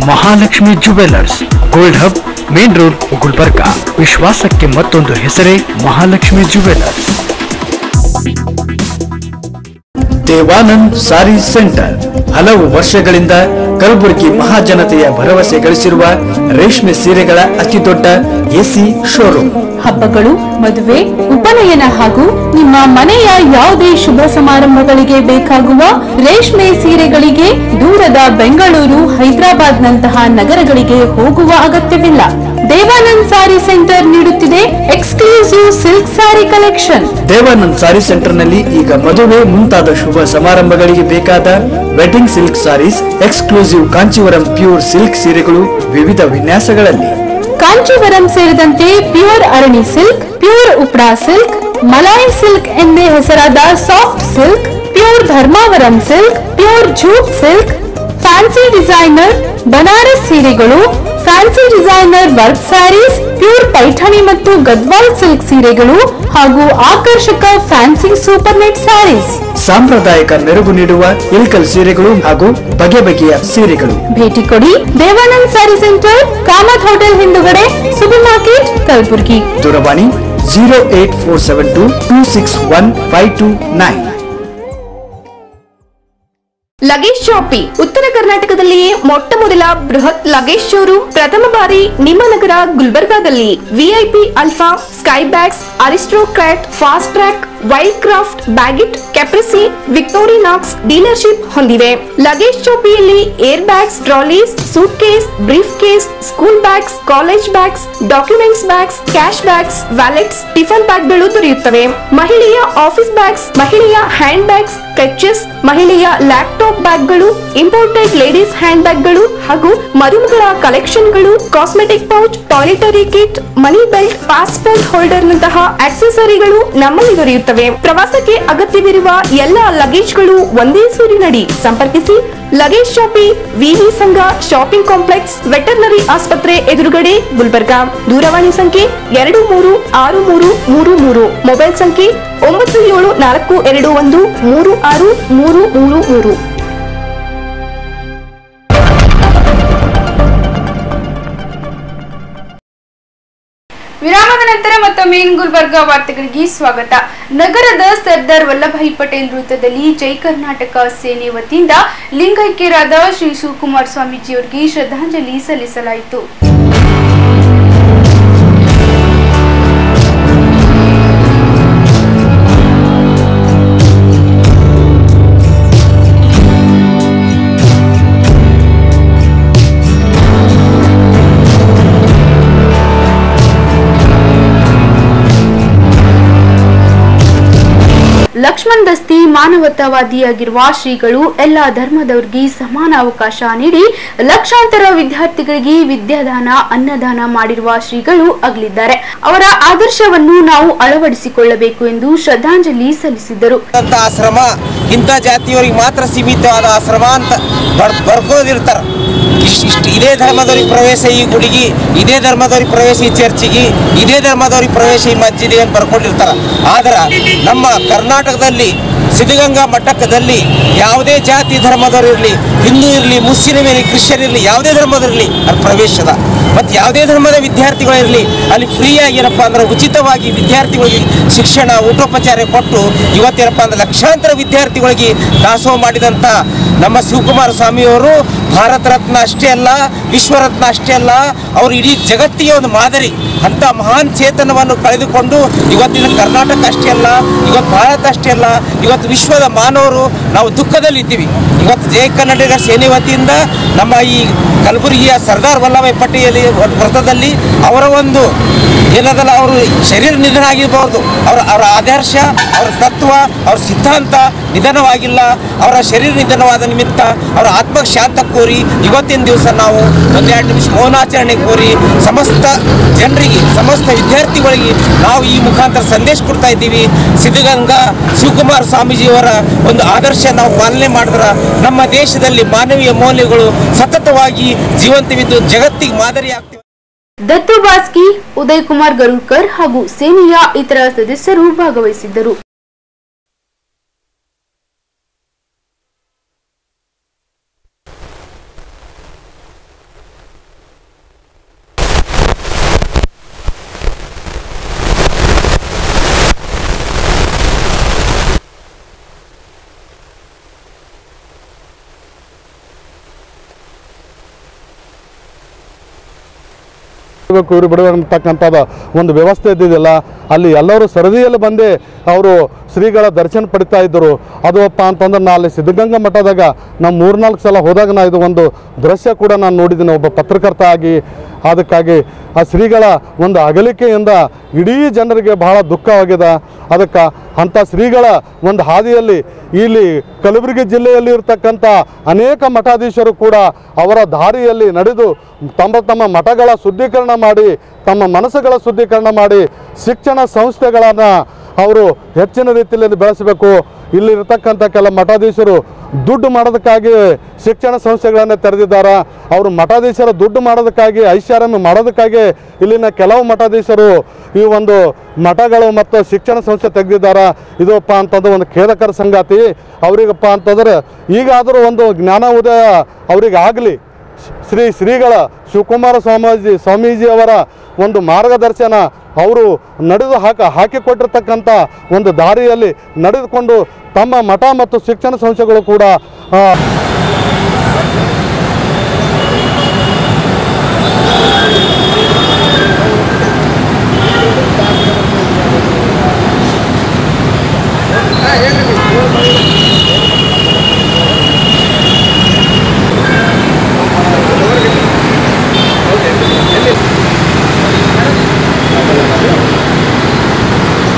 Mahalakshmi jewellers gold hub main road Gulbarga ವಿಶ್ವಾಸಕ್ಕೆ ಮತ್ತೊಂದು ಹೆಸರೇ ಮಹಾಲಕ್ಷ್ಮಿ ಜುವೆಲ್ಲರ್ಸ್ ದೇವಾನಂದ್ ಸಾರಿ ಸೆಂಟರ್ ಹಲವು ವರ್ಷಗಳಿಂದ ಕಲಬುರಗಿ ಮಹಾಜನತೆಯ ಭರವಸೆ ಗಳಿಸಿರುವ ರೇಷ್ಮೆ ಸೀರೆಗಳ ಅತಿದೊಡ್ಡ ಎಸಿ ಶೋರೂಮ್. ಹಬ್ಬಗಳು, ಮದುವೆ, ಉಪನಯನ ಹಾಗೂ ನಿಮ್ಮ ಮನೆಯ ಯಾವುದೇ ಶುಭ ಸಮಾರಂಭಗಳಿಗೆ ಬೇಕಾಗುವ ರೇಷ್ಮೆ ಸೀರೆಗಳಿಗೆ ದೂರದ ಬೆಂಗಳೂರು ಹೈದರಾಬಾದ್ ನಂತಹ ನಗರಗಳಿಗೆ ಹೋಗುವ ಅಗತ್ಯವಿಲ್ಲ. ದೇವಾನಂದ್ ಸಾರಿ ಸೆಂಟರ್ ನೀಡುತ್ತಿದೆ exclusive silk sari collection. Devanand sari ಸೆಂಟರ್ನಲ್ಲಿ ಈಗ ಮದುವೆ ಮುಂತಾದ ಶುಭ ಸಮಾರಂಭಗಳಿಗೆ ಬೇಕಾದ wedding silk sarees exclusive Kanchivaram pure silk ಸೀರೆಗಳು ವಿವಿಧ ವಿನ್ಯಾಸಗಳಲ್ಲಿ. ಕಾಂಚೀವರಂ ಸೇರಿದಂತೆ pure Arani silk pure Uppada silk Malai silk ಎಂದೇ ಹೆಸರಾದ soft silk pure Dharmavaram silk pure jute silk fancy designer Banaras ಸೀರೆಗಳು fancy designer work sarees pure Paithani ಮತ್ತು ಗದ್ವಾಲ್ ಸಿಲ್ಕ್ ಸೀರೆಗಳು ಹಾಗೂ ಆಕರ್ಷಕ ಫ್ಯಾನ್ಸಿ ಸೂಪರ್ ನೆಟ್ ಸ್ಯಾರೀಸ್ ಸಾಂಪ್ರದಾಯಿಕ ಮೆರುಗು ನೀಡುವ ಇಲ್ಕಲ್ ಸೀರೆಗಳು ಹಾಗೂ ಬಗೆ ಬಗೆಯ ಸೀರೆಗಳು ಭೇಟಿ ಕೊಡಿ ದೇವಾನಂದ್ ಸ್ಯಾರಿ ಸೆಂಟರ್ ಕಾಮತ್ ಹೋಟೆಲ್ ಹಿಂದುಗಡೆ ಸೂಪರ್ ಮಾರ್ಕೆಟ್ ಕಲಬುರಗಿ ದೂರವಾಣಿ zero eight four seven two two six one five two nine luggage shoppe ಉತ್ತರ ಕರ್ನಾಟಕದಲ್ಲಿಯೇ ಮೊಟ್ಟ ಮೊದಲ ಬೃಹತ್ ಲಗೇಜ್ ಶೋರೂಮ್ ಪ್ರಥಮ ಬಾರಿ ನಿಮ್ಮ ನಗರ ಗುಲ್ಬರ್ಗಾದಲ್ಲಿ. VIP Alpha Skybags Aristocrat Fastrack Wildcraft Baggit, Caprese, Victorinox dealership ಹೊಂದಿವೆ. Luggage ಚೌಪಿಯಲ್ಲಿ air bags, trolleys suitcase briefcase school bags, college bags, documents bags, cash bags, wallets, tiffin ಬ್ಯಾಗ್ಗಳು ದೊರೆಯುತ್ತವೆ. ಮಹಿಳೆಯ ಆಫೀಸ್ ಬ್ಯಾಗ್ಸ್, ಮಹಿಳೆಯ ಹ್ಯಾಂಡ್ ಬ್ಯಾಗ್ಸ್, ಕ್ರಚಸ್, ಮಹಿಳೆಯ ಲ್ಯಾಪ್ಟಾಪ್ ಬ್ಯಾಗ್ಗಳು, ಇಂಪೋರ್ಟೆಡ್ ಲೇಡೀಸ್ ಹ್ಯಾಂಡ್ ಬ್ಯಾಗ್ಗಳು ಹಾಗೂ ಮರುಮಗಳ ಕಲೆಕ್ಷನ್ಗಳು, cosmetic pouch, toiletry kit, money belt, passport holder ನಂತಹ ಆಕ್ಸೆಸರಿಗಳು ನಮ್ಮಲ್ಲಿ ದೊರೆಯುತ್ತವೆ. ಪ್ರವಾಸಕ್ಕೆ ಅಗತ್ಯವಿರುವ ಎಲ್ಲ ಲಗೇಜ್ಗಳು ಒಂದೇ ಸೂರಿನಡಿ ಸಂಪರ್ಕಿಸಿ ಲಗೇಜ್ ಶಾಪಿ ವಿವಿ ಸಂಘ, ಶಾಪಿಂಗ್ ಕಾಂಪ್ಲೆಕ್ಸ್, ವೆಟರ್ನರಿ ಆಸ್ಪತ್ರೆ ಎದುರುಗಡೆ ಗುಲ್ಬರ್ಗಾ. ದೂರವಾಣಿ ಸಂಖ್ಯೆ ಎರಡು ಮೂರು ಆರು ಮೂರು ಮೂರು ಮೂರು. ಮೊಬೈಲ್ ಸಂಖ್ಯೆ ಒಂಬತ್ತು ಏಳು ನಾಲ್ಕು ಎರಡು ಒಂದು ಮೂರು ಆರು ಮೂರು ಮೂರು ಮೂರು. ಇನ್ ಗುಲ್ಬರ್ಗಾ ವಾರ್ತೆಗಳಿಗೆ ಸ್ವಾಗತ. ನಗರದ ಸರ್ದಾರ್ ವಲ್ಲಭಾಯಿ ಪಟೇಲ್ ವೃತ್ತದಲ್ಲಿ ಜೈ ಕರ್ನಾಟಕ ಸೇನೆ ವತಿಯಿಂದ ಲಿಂಗೈಕ್ಯರಾದ ಶ್ರೀ ಶಿವಕುಮಾರ್ ಸ್ವಾಮೀಜಿಯವರಿಗೆ ಶ್ರದ್ಧಾಂಜಲಿ ಸಲ್ಲಿಸಲಾಯಿತು. ಲಕ್ಷ್ಮಣ್ ದಸ್ತಿ ಮಾನವತಾವಾದಿಯಾಗಿರುವ ಶ್ರೀಗಳು ಎಲ್ಲ ಧರ್ಮದವರಿಗೆ ಸಮಾನ ಅವಕಾಶ ನೀಡಿ ಲಕ್ಷಾಂತರ ವಿದ್ಯಾರ್ಥಿಗಳಿಗೆ ವಿದ್ಯಾದಾನ, ಅನ್ನದಾನ ಮಾಡಿರುವ ಶ್ರೀಗಳು ಅಗಲಿದ್ದಾರೆ. ಅವರ ಆದರ್ಶವನ್ನು ನಾವು ಅಳವಡಿಸಿಕೊಳ್ಳಬೇಕು ಎಂದು ಶ್ರದ್ಧಾಂಜಲಿ ಸಲ್ಲಿಸಿದರು ಆಶ್ರಮ ಇಂಥ ಜಾತಿಯವರಿಗೆ ಮಾತ್ರ ಸೀಮಿತವಾದ ಆಶ್ರಮ ಅಂತ ಬರ್ ಬರ್ಕೋದಿರ್ತಾರ ಇಷ್ಟು ಇಷ್ಟು ಇದೇ ಧರ್ಮದವ್ರಿಗೆ ಪ್ರವೇಶ ಈ ಗುಡಿಗೆ, ಇದೇ ಧರ್ಮದವ್ರಿಗೆ ಪ್ರವೇಶ ಈ ಚರ್ಚಿಗೆ, ಇದೇ ಧರ್ಮದವ್ರಿಗೆ ಪ್ರವೇಶ ಈ ಮಜ್ಜಿದೆ ಅಂತ ಬರ್ಕೊಂಡಿರ್ತಾರ. ಆದ್ರೆ ನಮ್ಮ ಕರ್ನಾಟಕದಲ್ಲಿ ಸಿದ್ಧಗಂಗಾ ಮಠಕದಲ್ಲಿ ಯಾವುದೇ ಜಾತಿ ಧರ್ಮದವರು ಇರಲಿ, ಹಿಂದೂ ಇರಲಿ, ಮುಸ್ಲಿಂ ಇರಲಿ, ಕ್ರಿಶ್ಚಿಯನ್ ಇರಲಿ, ಯಾವುದೇ ಧರ್ಮದಲ್ಲಿ ಅಲ್ಲಿ ಪ್ರವೇಶದ. ಮತ್ತು ಯಾವುದೇ ಧರ್ಮದ ವಿದ್ಯಾರ್ಥಿಗಳಿರಲಿ ಅಲ್ಲಿ ಫ್ರೀಯಾಗಿ ಏನಪ್ಪ ಅಂದ್ರೆ ಉಚಿತವಾಗಿ ವಿದ್ಯಾರ್ಥಿಗಳಿಗೆ ಶಿಕ್ಷಣ ಊಟೋಪಚಾರ ಕೊಟ್ಟು ಇವತ್ತೇನಪ್ಪ ಅಂದ್ರೆ ಲಕ್ಷಾಂತರ ವಿದ್ಯಾರ್ಥಿಗಳಿಗೆ ದಾಸೋಹ ಮಾಡಿದಂಥ ನಮ್ಮ ಶಿವಕುಮಾರ ಸ್ವಾಮಿಯವರು ಭಾರತ ರತ್ನ ಅಷ್ಟೇ ಅಲ್ಲ ವಿಶ್ವರತ್ನ ಅಷ್ಟೇ ಅಲ್ಲ, ಅವರು ಇಡೀ ಜಗತ್ತಿಗೆ ಒಂದು ಮಾದರಿ. ಅಂತ ಮಹಾನ್ ಚೇತನವನ್ನು ಕಳೆದುಕೊಂಡು ಇವತ್ತಿನ ಕರ್ನಾಟಕ ಅಷ್ಟೇ ಅಲ್ಲ, ಇವತ್ತು ಭಾರತ ಅಷ್ಟೇ ಅಲ್ಲ, ಇವತ್ತು ವಿಶ್ವದ ಮಾನವರು ನಾವು ದುಃಖದಲ್ಲಿ ಇದ್ದೀವಿ. ಇವತ್ತು ಜಯ ಕನ್ನಡಿಗ ಸೇನೆ ವತಿಯಿಂದ ನಮ್ಮ ಈ ಕಲಬುರಗಿಯ ಸರ್ದಾರ್ ವಲ್ಲಭಾಯ್ ಪಟೇಲ್ ವೃತ್ತದಲ್ಲಿ ಅವರ ಒಂದು ಏನದಲ್ಲ, ಅವರು ಶರೀರ ನಿಧನ ಆಗಿರಬಾರ್ದು. ಅವರ ಅವರ ಆದರ್ಶ, ಅವರ ತತ್ವ, ಅವರ ಸಿದ್ಧಾಂತ ನಿಧನವಾಗಿಲ್ಲ. ಅವರ ಶರೀರ ನಿಧನವಾದ ನಿಮಿತ್ತ ಅವರ ಆತ್ಮಕ್ಕೆ ಶಾಂತ ಕೋರಿ ಇವತ್ತಿನ ದಿವಸ ನಾವು ಒಂದೆರಡು ನಿಮಿಷ ಮೌನಾಚರಣೆ ಕೋರಿ ಸಮಸ್ತ ಜನರಿಗೆ, ಸಮಸ್ತ ವಿದ್ಯಾರ್ಥಿಗಳಿಗೆ ನಾವು ಈ ಮುಖಾಂತರ ಸಂದೇಶ ಕೊಡ್ತಾ ಇದ್ದೀವಿ. ಸಿದ್ಧಗಂಗಾ ಶಿವಕುಮಾರ ಸ್ವಾಮೀಜಿಯವರ ಒಂದು ಆದರ್ಶ ನಾವು ಪಾಲನೆ ಮಾಡಿದ್ರೆ ನಮ್ಮ ದೇಶದಲ್ಲಿ ಮಾನವೀಯ ಮೌಲ್ಯಗಳು ಸತತವಾಗಿ ಜೀವಂತವಿದ್ದು ಜಗತ್ತಿಗೆ ಮಾದರಿ ಆಗ್ತಿವೆ. ದತ್ತು ಬಾಸ್ಕಿ, ಉದಯ್ ಕುಮಾರ್ ಗರುಡ್ಕರ್ ಹಾಗೂ ಸೇನೆಯ ಇತರ ಸದಸ್ಯರು ಭಾಗವಹಿಸಿದ್ದರು. ಬಿಡಬೇಕು ಇವರು ಬಿಡಬೇಕಂತಕ್ಕಂಥದ್ದು ಒಂದು ವ್ಯವಸ್ಥೆ ಇದ್ದಿದ್ದಿಲ್ಲ. ಅಲ್ಲಿ ಎಲ್ಲರೂ ಸರದಿಯಲ್ಲಿ ಬಂದೇ ಅವರು ಶ್ರೀಗಳ ದರ್ಶನ ಪಡಿತಾ ಇದ್ದರು. ಅದಪ್ಪ ಅಂತಂದ್ರೆ ನಾ ಅಲ್ಲಿ ಸಿದ್ಧಗಂಗಾ ಮಠದಾಗ ನಮ್ಮ ಮೂರ್ನಾಲ್ಕು ಸಲ ಹೋದಾಗ ನಾ ಇದು ಒಂದು ದೃಶ್ಯ ಕೂಡ ನಾನು ನೋಡಿದ್ದೀನಿ. ಒಬ್ಬ ಪತ್ರಕರ್ತ ಆಗಿ ಅದಕ್ಕಾಗಿ ಆ ಶ್ರೀಗಳ ಒಂದು ಅಗಲಿಕೆಯಿಂದ ಇಡೀ ಜನರಿಗೆ ಬಹಳ ದುಃಖವಾಗಿದೆ ಅದಕ್ಕೆ ಅಂಥ ಶ್ರೀಗಳ ಒಂದು ಹಾದಿಯಲ್ಲಿ ಇಲ್ಲಿ ಕಲಬುರಗಿ ಜಿಲ್ಲೆಯಲ್ಲಿ ಇರತಕ್ಕಂಥ ಅನೇಕ ಮಠಾಧೀಶರು ಕೂಡ ಅವರ ದಾರಿಯಲ್ಲಿ ನಡೆದು ತಮ್ಮ ತಮ್ಮ ಮಠಗಳ ಶುದ್ಧೀಕರಣ ಮಾಡಿ, ತಮ್ಮ ಮನಸ್ಸುಗಳ ಶುದ್ಧೀಕರಣ ಮಾಡಿ ಶಿಕ್ಷಣ ಸಂಸ್ಥೆಗಳನ್ನು ಅವರು ಹೆಚ್ಚಿನ ರೀತಿಯಲ್ಲಿ ಬೆಳೆಸಬೇಕು. ಇಲ್ಲಿರ್ತಕ್ಕಂಥ ಕೆಲ ಮಠಾಧೀಶರು ದುಡ್ಡು ಮಾಡೋದಕ್ಕಾಗಿ ಶಿಕ್ಷಣ ಸಂಸ್ಥೆಗಳನ್ನು ತೆರೆದಿದ್ದಾರೆ. ಅವರು ಮಠಾಧೀಶರು ದುಡ್ಡು ಮಾಡೋದಕ್ಕಾಗಿ, ಐಷಾರಾಮಿ ಮಾಡೋದಕ್ಕಾಗಿ ಇಲ್ಲಿನ ಕೆಲವು ಮಠಾಧೀಶರು ಈ ಒಂದು ಮಠಗಳು ಮತ್ತು ಶಿಕ್ಷಣ ಸಂಸ್ಥೆ ತೆಗೆದಿದ್ದಾರೆ. ಇದಪ್ಪ ಅಂತಂದ್ರೆ ಒಂದು ಖೇದಕರ ಸಂಗಾತಿ. ಅವರಿಗಪ್ಪ ಅಂತಂದ್ರೆ ಈಗಾದರೂ ಒಂದು ಜ್ಞಾನ ಉದಯ ಅವರಿಗಾಗಲಿ. ಶ್ರೀ ಶ್ರೀಗಳ ಶಿವಕುಮಾರ ಸ್ವಾಮೀಜಿ ಸ್ವಾಮೀಜಿ ಅವರ ಒಂದು ಮಾರ್ಗದರ್ಶನ ಅವರು ನಡೆದು ಹಾಕ ಹಾಕಿಕೊಟ್ಟಿರ್ತಕ್ಕಂಥ ಒಂದು ದಾರಿಯಲ್ಲಿ ನಡೆದುಕೊಂಡು ತಮ್ಮ ಮಠ ಮತ್ತು ಶಿಕ್ಷಣ ಸಂಸ್ಥೆಗಳು ಕೂಡ ಆ,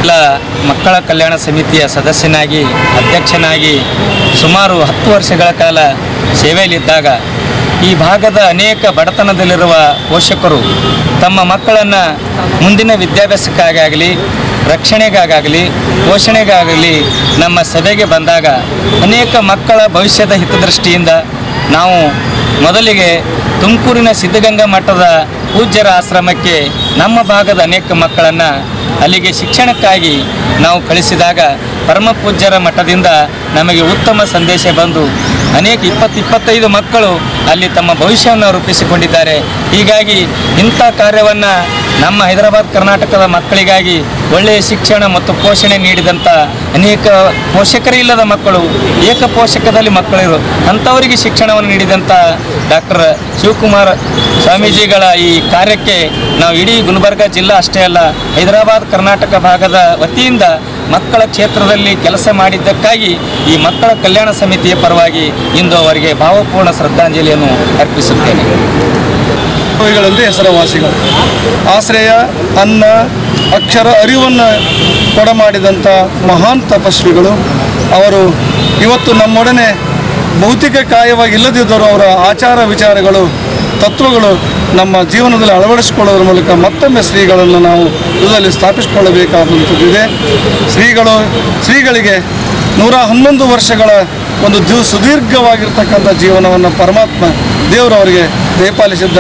ಎಲ್ಲ ಮಕ್ಕಳ ಕಲ್ಯಾಣ ಸಮಿತಿಯ ಸದಸ್ಯನಾಗಿ, ಅಧ್ಯಕ್ಷನಾಗಿ ಸುಮಾರು ಹತ್ತು ವರ್ಷಗಳ ಕಾಲ ಸೇವೆಯಲ್ಲಿದ್ದಾಗ ಈ ಭಾಗದ ಅನೇಕ ಬಡತನದಲ್ಲಿರುವ ಪೋಷಕರು ತಮ್ಮ ಮಕ್ಕಳನ್ನು ಮುಂದಿನ ವಿದ್ಯಾಭ್ಯಾಸಕ್ಕಾಗಲಿ ರಕ್ಷಣೆಗಾಗಲಿ ಪೋಷಣೆಗಾಗಲಿ ನಮ್ಮ ಸಭೆಗೆ ಬಂದಾಗ ಅನೇಕ ಮಕ್ಕಳ ಭವಿಷ್ಯದ ಹಿತದೃಷ್ಟಿಯಿಂದ ನಾವು ಮೊದಲಿಗೆ ತುಮಕೂರಿನ ಸಿದ್ಧಗಂಗಾ ಮಠದ ಪೂಜ್ಯರ ಆಶ್ರಮಕ್ಕೆ ನಮ್ಮ ಭಾಗದ ಅನೇಕ ಮಕ್ಕಳನ್ನು ಅಲ್ಲಿಗೆ ಶಿಕ್ಷಣಕ್ಕಾಗಿ ನಾವು ಕಳಿಸಿದಾಗ ಪರಮ ಪೂಜ್ಯರ ಮಠದಿಂದ ನಮಗೆ ಉತ್ತಮ ಸಂದೇಶ ಬಂದು ಅನೇಕ ಇಪ್ಪತ್ತು ಇಪ್ಪತ್ತೈದು ಮಕ್ಕಳು ಅಲ್ಲಿ ತಮ್ಮ ಭವಿಷ್ಯವನ್ನು ರೂಪಿಸಿಕೊಂಡಿದ್ದಾರೆ. ಹೀಗಾಗಿ ಇಂಥ ಕಾರ್ಯವನ್ನು ನಮ್ಮ ಹೈದರಾಬಾದ್ ಕರ್ನಾಟಕದ ಮಕ್ಕಳಿಗಾಗಿ ಒಳ್ಳೆಯ ಶಿಕ್ಷಣ ಮತ್ತು ಪೋಷಣೆ ನೀಡಿದಂಥ ಅನೇಕ ಪೋಷಕರೇ ಇಲ್ಲದ ಮಕ್ಕಳು, ಏಕ ಪೋಷಕದಲ್ಲಿ ಮಕ್ಕಳಿರು, ಅಂಥವರಿಗೆ ಶಿಕ್ಷಣವನ್ನು ನೀಡಿದಂಥ ಡಾಕ್ಟರ್ ಶಿವಕುಮಾರ್ ಸ್ವಾಮೀಜಿಗಳ ಈ ಕಾರ್ಯಕ್ಕೆ ನಾವು ಇಡೀ ಗುಲ್ಬರ್ಗ ಜಿಲ್ಲಾ ಅಷ್ಟೇ ಅಲ್ಲ, ಹೈದರಾಬಾದ್ ಕರ್ನಾಟಕ ಭಾಗದ ವತಿಯಿಂದ ಮಕ್ಕಳ ಕ್ಷೇತ್ರದಲ್ಲಿ ಕೆಲಸ ಮಾಡಿದ್ದಕ್ಕಾಗಿ ಈ ಮಕ್ಕಳ ಕಲ್ಯಾಣ ಸಮಿತಿಯ ಪರವಾಗಿ ಇಂದು ಅವರಿಗೆ ಭಾವಪೂರ್ಣ ಶ್ರದ್ಧಾಂಜಲಿಯನ್ನು ಅರ್ಪಿಸುತ್ತೇನೆ. ಗಳಲ್ಲಿ ಹೆಸರುವಾಸಿಗಳು. ಆಶ್ರಯ, ಅನ್ನ, ಅಕ್ಷರ ಅರಿವನ್ನು ಕೊಡಮಾಡಿದಂಥ ಮಹಾನ್ ತಪಸ್ವಿಗಳು. ಅವರು ಇವತ್ತು ನಮ್ಮೊಡನೆ ಭೌತಿಕ ಕಾಯವಾಗಿ ಇಲ್ಲದಿದ್ದರೂ ಅವರ ಆಚಾರ ವಿಚಾರಗಳು, ತತ್ವಗಳು ನಮ್ಮ ಜೀವನದಲ್ಲಿ ಅಳವಡಿಸಿಕೊಳ್ಳೋದ್ರ ಮೂಲಕ ಮತ್ತೊಮ್ಮೆ ಶ್ರೀಗಳನ್ನು ನಾವು ಇದರಲ್ಲಿ ಸ್ಥಾಪಿಸಿಕೊಳ್ಳಬೇಕಾದಂಥದ್ದಿದೆ. ಶ್ರೀಗಳು, ಶ್ರೀಗಳಿಗೆ ನೂರ ಹನ್ನೊಂದು ವರ್ಷಗಳ ಒಂದು ದಿವ್ ಸುದೀರ್ಘವಾಗಿರ್ತಕ್ಕಂಥ ಜೀವನವನ್ನು ಪರಮಾತ್ಮ ದೇವರು ಅವರಿಗೆ ದಯಪಾಲಿಸಿದ್ದ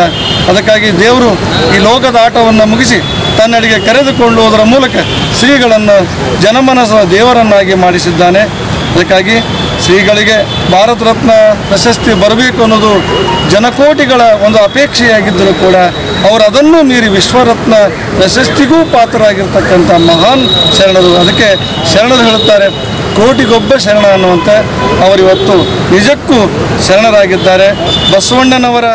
ಅದಕ್ಕಾಗಿ ದೇವರು ಈ ಲೋಕದ ಆಟವನ್ನು ಮುಗಿಸಿ ತನ್ನಡಿಗೆ ಕರೆದುಕೊಂಡು ಹೋದರ ಮೂಲಕ ಶ್ರೀಗಳನ್ನು ಜನಮನಸ್ಸ ದೇವರನ್ನಾಗಿ ಮಾಡಿಸಿದ್ದಾನೆ. ಅದಕ್ಕಾಗಿ ಶ್ರೀಗಳಿಗೆ ಭಾರತ ರತ್ನ ಪ್ರಶಸ್ತಿ ಬರಬೇಕು ಅನ್ನೋದು ಜನಕೋಟಿಗಳ ಒಂದು ಅಪೇಕ್ಷೆಯಾಗಿದ್ದರೂ ಕೂಡ ಅವರು ಅದನ್ನು ಮೀರಿ ವಿಶ್ವರತ್ನ ಪ್ರಶಸ್ತಿಗೂ ಪಾತ್ರರಾಗಿರ್ತಕ್ಕಂಥ ಮಹಾನ್ ಶರಣರು. ಅದಕ್ಕೆ ಶರಣರು ಹೇಳುತ್ತಾರೆ, ಕೋಟಿಗೊಬ್ಬ ಶರಣ ಅನ್ನುವಂತೆ ಅವರಿವತ್ತು ನಿಜಕ್ಕೂ ಶರಣರಾಗಿದ್ದಾರೆ. ಬಸವಣ್ಣನವರ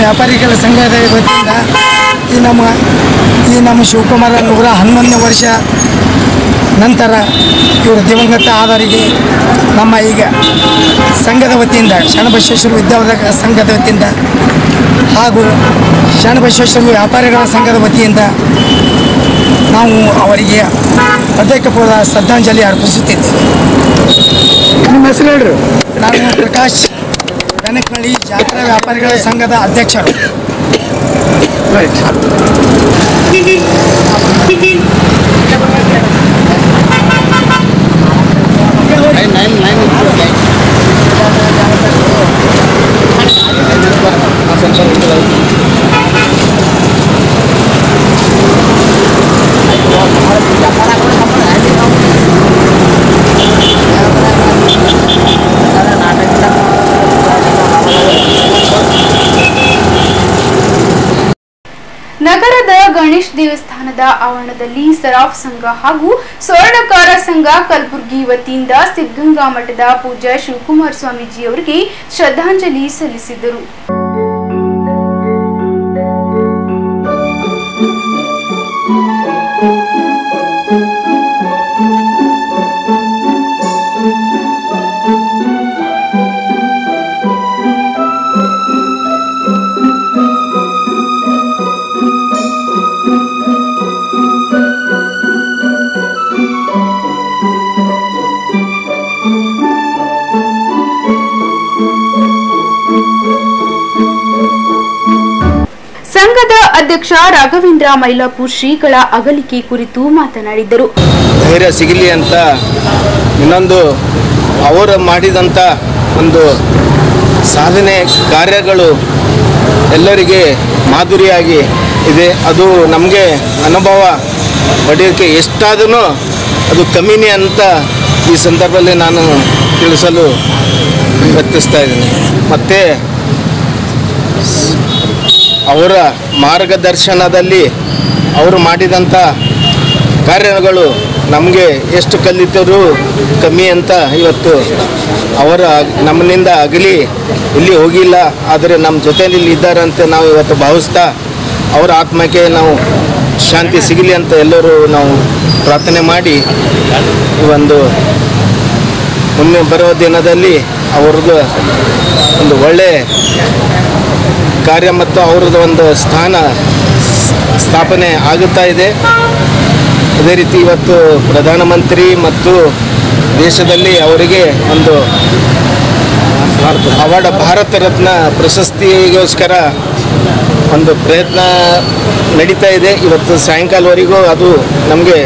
ವ್ಯಾಪಾರಿಗಳ ಸಂಘದ ವತಿಯಿಂದ ಈ ನಮ್ಮ ಈ ನಮ್ಮ ಶಿವಕುಮಾರ ನೂರ ಹನ್ನೊಂದನೇ ವರ್ಷ ನಂತರ ಇವರು ದಿವಂಗತ ಆದವರಿಗೆ ನಮ್ಮ ಈಗ ಸಂಘದ ವತಿಯಿಂದ ಶರಣಬಸವೇಶ್ವರ ವಿದ್ಯಾವರ್ಧಕ ಸಂಘದ ವತಿಯಿಂದ ಹಾಗೂ ಶರಣಬಸವೇಶ್ವರ ವ್ಯಾಪಾರಿಗಳ ಸಂಘದ ವತಿಯಿಂದ ನಾವು ಅವರಿಗೆ ಹೃದಯಪೂರ್ವ ಶ್ರದ್ಧಾಂಜಲಿ ಅರ್ಪಿಸುತ್ತಿದ್ದೇವೆ. ನಿಮ್ಮ ಹೆಸರು ಹೇಳ್ರಿ. ನಾನು ಪ್ರಕಾಶ್. ಬೆನಕನಹಳ್ಳಿ ಜಾತ್ರಾ ವ್ಯಾಪಾರಿಗಳ ಸಂಘದ ಅಧ್ಯಕ್ಷರು ನಗರದ ಗಣೇಶ್ ಆವರಣದಲ್ಲಿ ಸರಾಫ್ ಸಂಘ ಹಾಗೂ ಸ್ವರ್ಣಕಾರ ಸಂಘ ಕಲಬುರಗಿ ವತಿಯಿಂದ ಸಿದ್ಧಗಂಗಾ ಮಠದ ಪೂಜಾ ಶಿವಕುಮಾರ ಸ್ವಾಮೀಜಿ ಅವರಿಗೆ ಶ್ರದ್ಧಾಂಜಲಿ ಸಲ್ಲಿಸಿದರು. ರಾಘವೇಂದ್ರ ಮೈಲಾಪುರ್ ಶ್ರೀಗಳ ಅಗಲಿಕೆ ಕುರಿತು ಮಾತನಾಡಿದರು ಧೈರ್ಯ ಸಿಗಲಿ ಅಂತ ಇನ್ನೊಂದು ಅವರು ಮಾಡಿದಂಥ ಒಂದು ಸಾಧನೆ, ಕಾರ್ಯಗಳು ಎಲ್ಲರಿಗೆ ಮಾದರಿಯಾಗಿ ಇದೆ. ಅದು ನಮಗೆ ಅನುಭವ ಪಡೆಯೋಕ್ಕೆ ಎಷ್ಟಾದರೂ ಅದು ಕಮ್ಮಿನೇ ಅಂತ ಈ ಸಂದರ್ಭದಲ್ಲಿ ನಾನು ತಿಳಿಸಲು ವ್ಯಕ್ತಿಸ್ತಾ ಇದ್ದೀನಿ. ಮತ್ತು ಅವರ ಮಾರ್ಗದರ್ಶನದಲ್ಲಿ ಅವರು ಮಾಡಿದಂಥ ಕಾರ್ಯಗಳು ನಮಗೆ ಎಷ್ಟು ಕಲಿತರೂ ಕಮ್ಮಿ ಅಂತ ಇವತ್ತು ಅವರ ನಮ್ಮನಿಂದ ಅಗಲಿ ಇಲ್ಲಿ ಹೋಗಿಲ್ಲ, ಆದರೆ ನಮ್ಮ ಜೊತೆಯಲ್ಲಿ ಇದ್ದಾರೆ ಅಂತ ನಾವು ಇವತ್ತು ಭಾವಿಸ್ತಾ ಅವರ ಆತ್ಮಕ್ಕೆ ನಾವು ಶಾಂತಿ ಸಿಗಲಿ ಅಂತ ಎಲ್ಲರೂ ನಾವು ಪ್ರಾರ್ಥನೆ ಮಾಡಿ ಈ ಒಂದು ಮುಂದೆ ಬರೋ ದಿನದಲ್ಲಿ ಅವ್ರದ್ದು ಒಂದು ಒಳ್ಳೆ ಕಾರ್ಯ ಮತ್ತು ಅವ್ರದ್ದು ಒಂದು ಸ್ಥಾನ ಸ್ಥಾಪನೆ ಆಗುತ್ತಾ ಇದೆ. ಅದೇ ರೀತಿ ಇವತ್ತು ಪ್ರಧಾನಮಂತ್ರಿ ಮತ್ತು ದೇಶದಲ್ಲಿ ಅವರಿಗೆ ಒಂದು ಅವಾರ್ಡ್ ಭಾರತ ರತ್ನ ಪ್ರಶಸ್ತಿಗೋಸ್ಕರ ಒಂದು ಪ್ರಯತ್ನ ನಡೀತಾ ಇದೆ. ಇವತ್ತು ಸಾಯಂಕಾಲವರೆಗೂ ಅದು ನಮಗೆ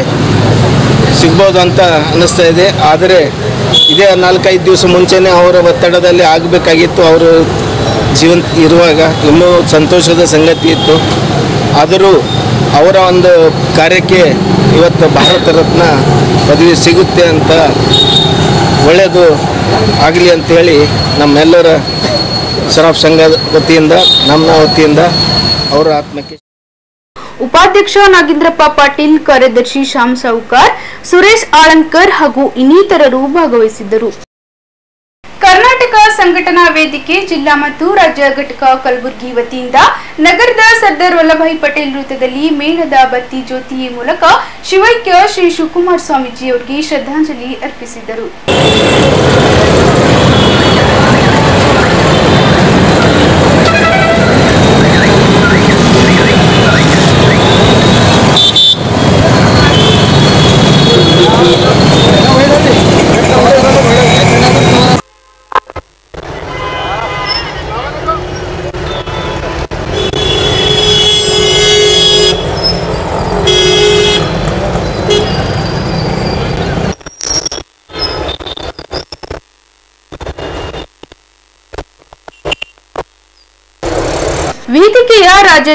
ಸಿಗ್ಬೋದು ಅಂತ ಅನ್ನಿಸ್ತಾ ಇದೆ. ಆದರೆ ಇದೇ ನಾಲ್ಕೈದು ದಿವಸ ಮುಂಚೆನೇ ಅವರ ಒತ್ತಡದಲ್ಲಿ ಆಗಬೇಕಾಗಿತ್ತು. ಅವರು ಜೀವಂತ ಇರುವಾಗ ಇನ್ನೂ ಸಂತೋಷದ ಸಂಗತಿ ಇತ್ತು. ಆದರೂ ಅವರ ಒಂದು ಕಾರ್ಯಕ್ಕೆ ಇವತ್ತು ಭಾರತ ರತ್ನ ಪದವಿ ಸಿಗುತ್ತೆ ಅಂತ ಒಳ್ಳೆಯದು ಆಗಲಿ ಅಂಥೇಳಿ ನಮ್ಮೆಲ್ಲರ ಸರಾಫ್ ಸಂಘದ ವತಿಯಿಂದ ನಮ್ಮ ವತಿಯಿಂದ ಅವರ ಆತ್ಮಕ್ಕೆ ಉಪಾಧ್ಯಕ್ಷ ನಾಗೇಂದ್ರಪ್ಪ ಪಾಟೀಲ್, ಕಾರ್ಯದರ್ಶಿ ಶ್ಯಾಮ್ ಸಾವುಕಾರ್, ಸುರೇಶ್ ಆಳಂಕರ್ ಹಾಗೂ ಇನ್ನಿತರರು ಭಾಗವಹಿಸಿದ್ದರು. ಕರ್ನಾಟಕ ಸಂಘಟನಾ ವೇದಿಕೆ, ಜಿಲ್ಲಾ ಮತ್ತು ರಾಜ್ಯ ಘಟಕ ಕಲಬುರಗಿ ವತಿಯಿಂದ ನಗರದ ಸರ್ದಾರ್ ವಲ್ಲಭಾಯಿ ಪಟೇಲ್ ವೃತ್ತದಲ್ಲಿ ಮೇಣದ ಬತ್ತಿ ಜ್ಯೋತಿ ಮೂಲಕ ಶಿವೈಕ್ಯ ಶ್ರೀ ಶಿವಕುಮಾರ ಸ್ವಾಮೀಜಿ ಅವರಿಗೆ ಶ್ರದ್ಧಾಂಜಲಿ ಅರ್ಪಿಸಿದರು.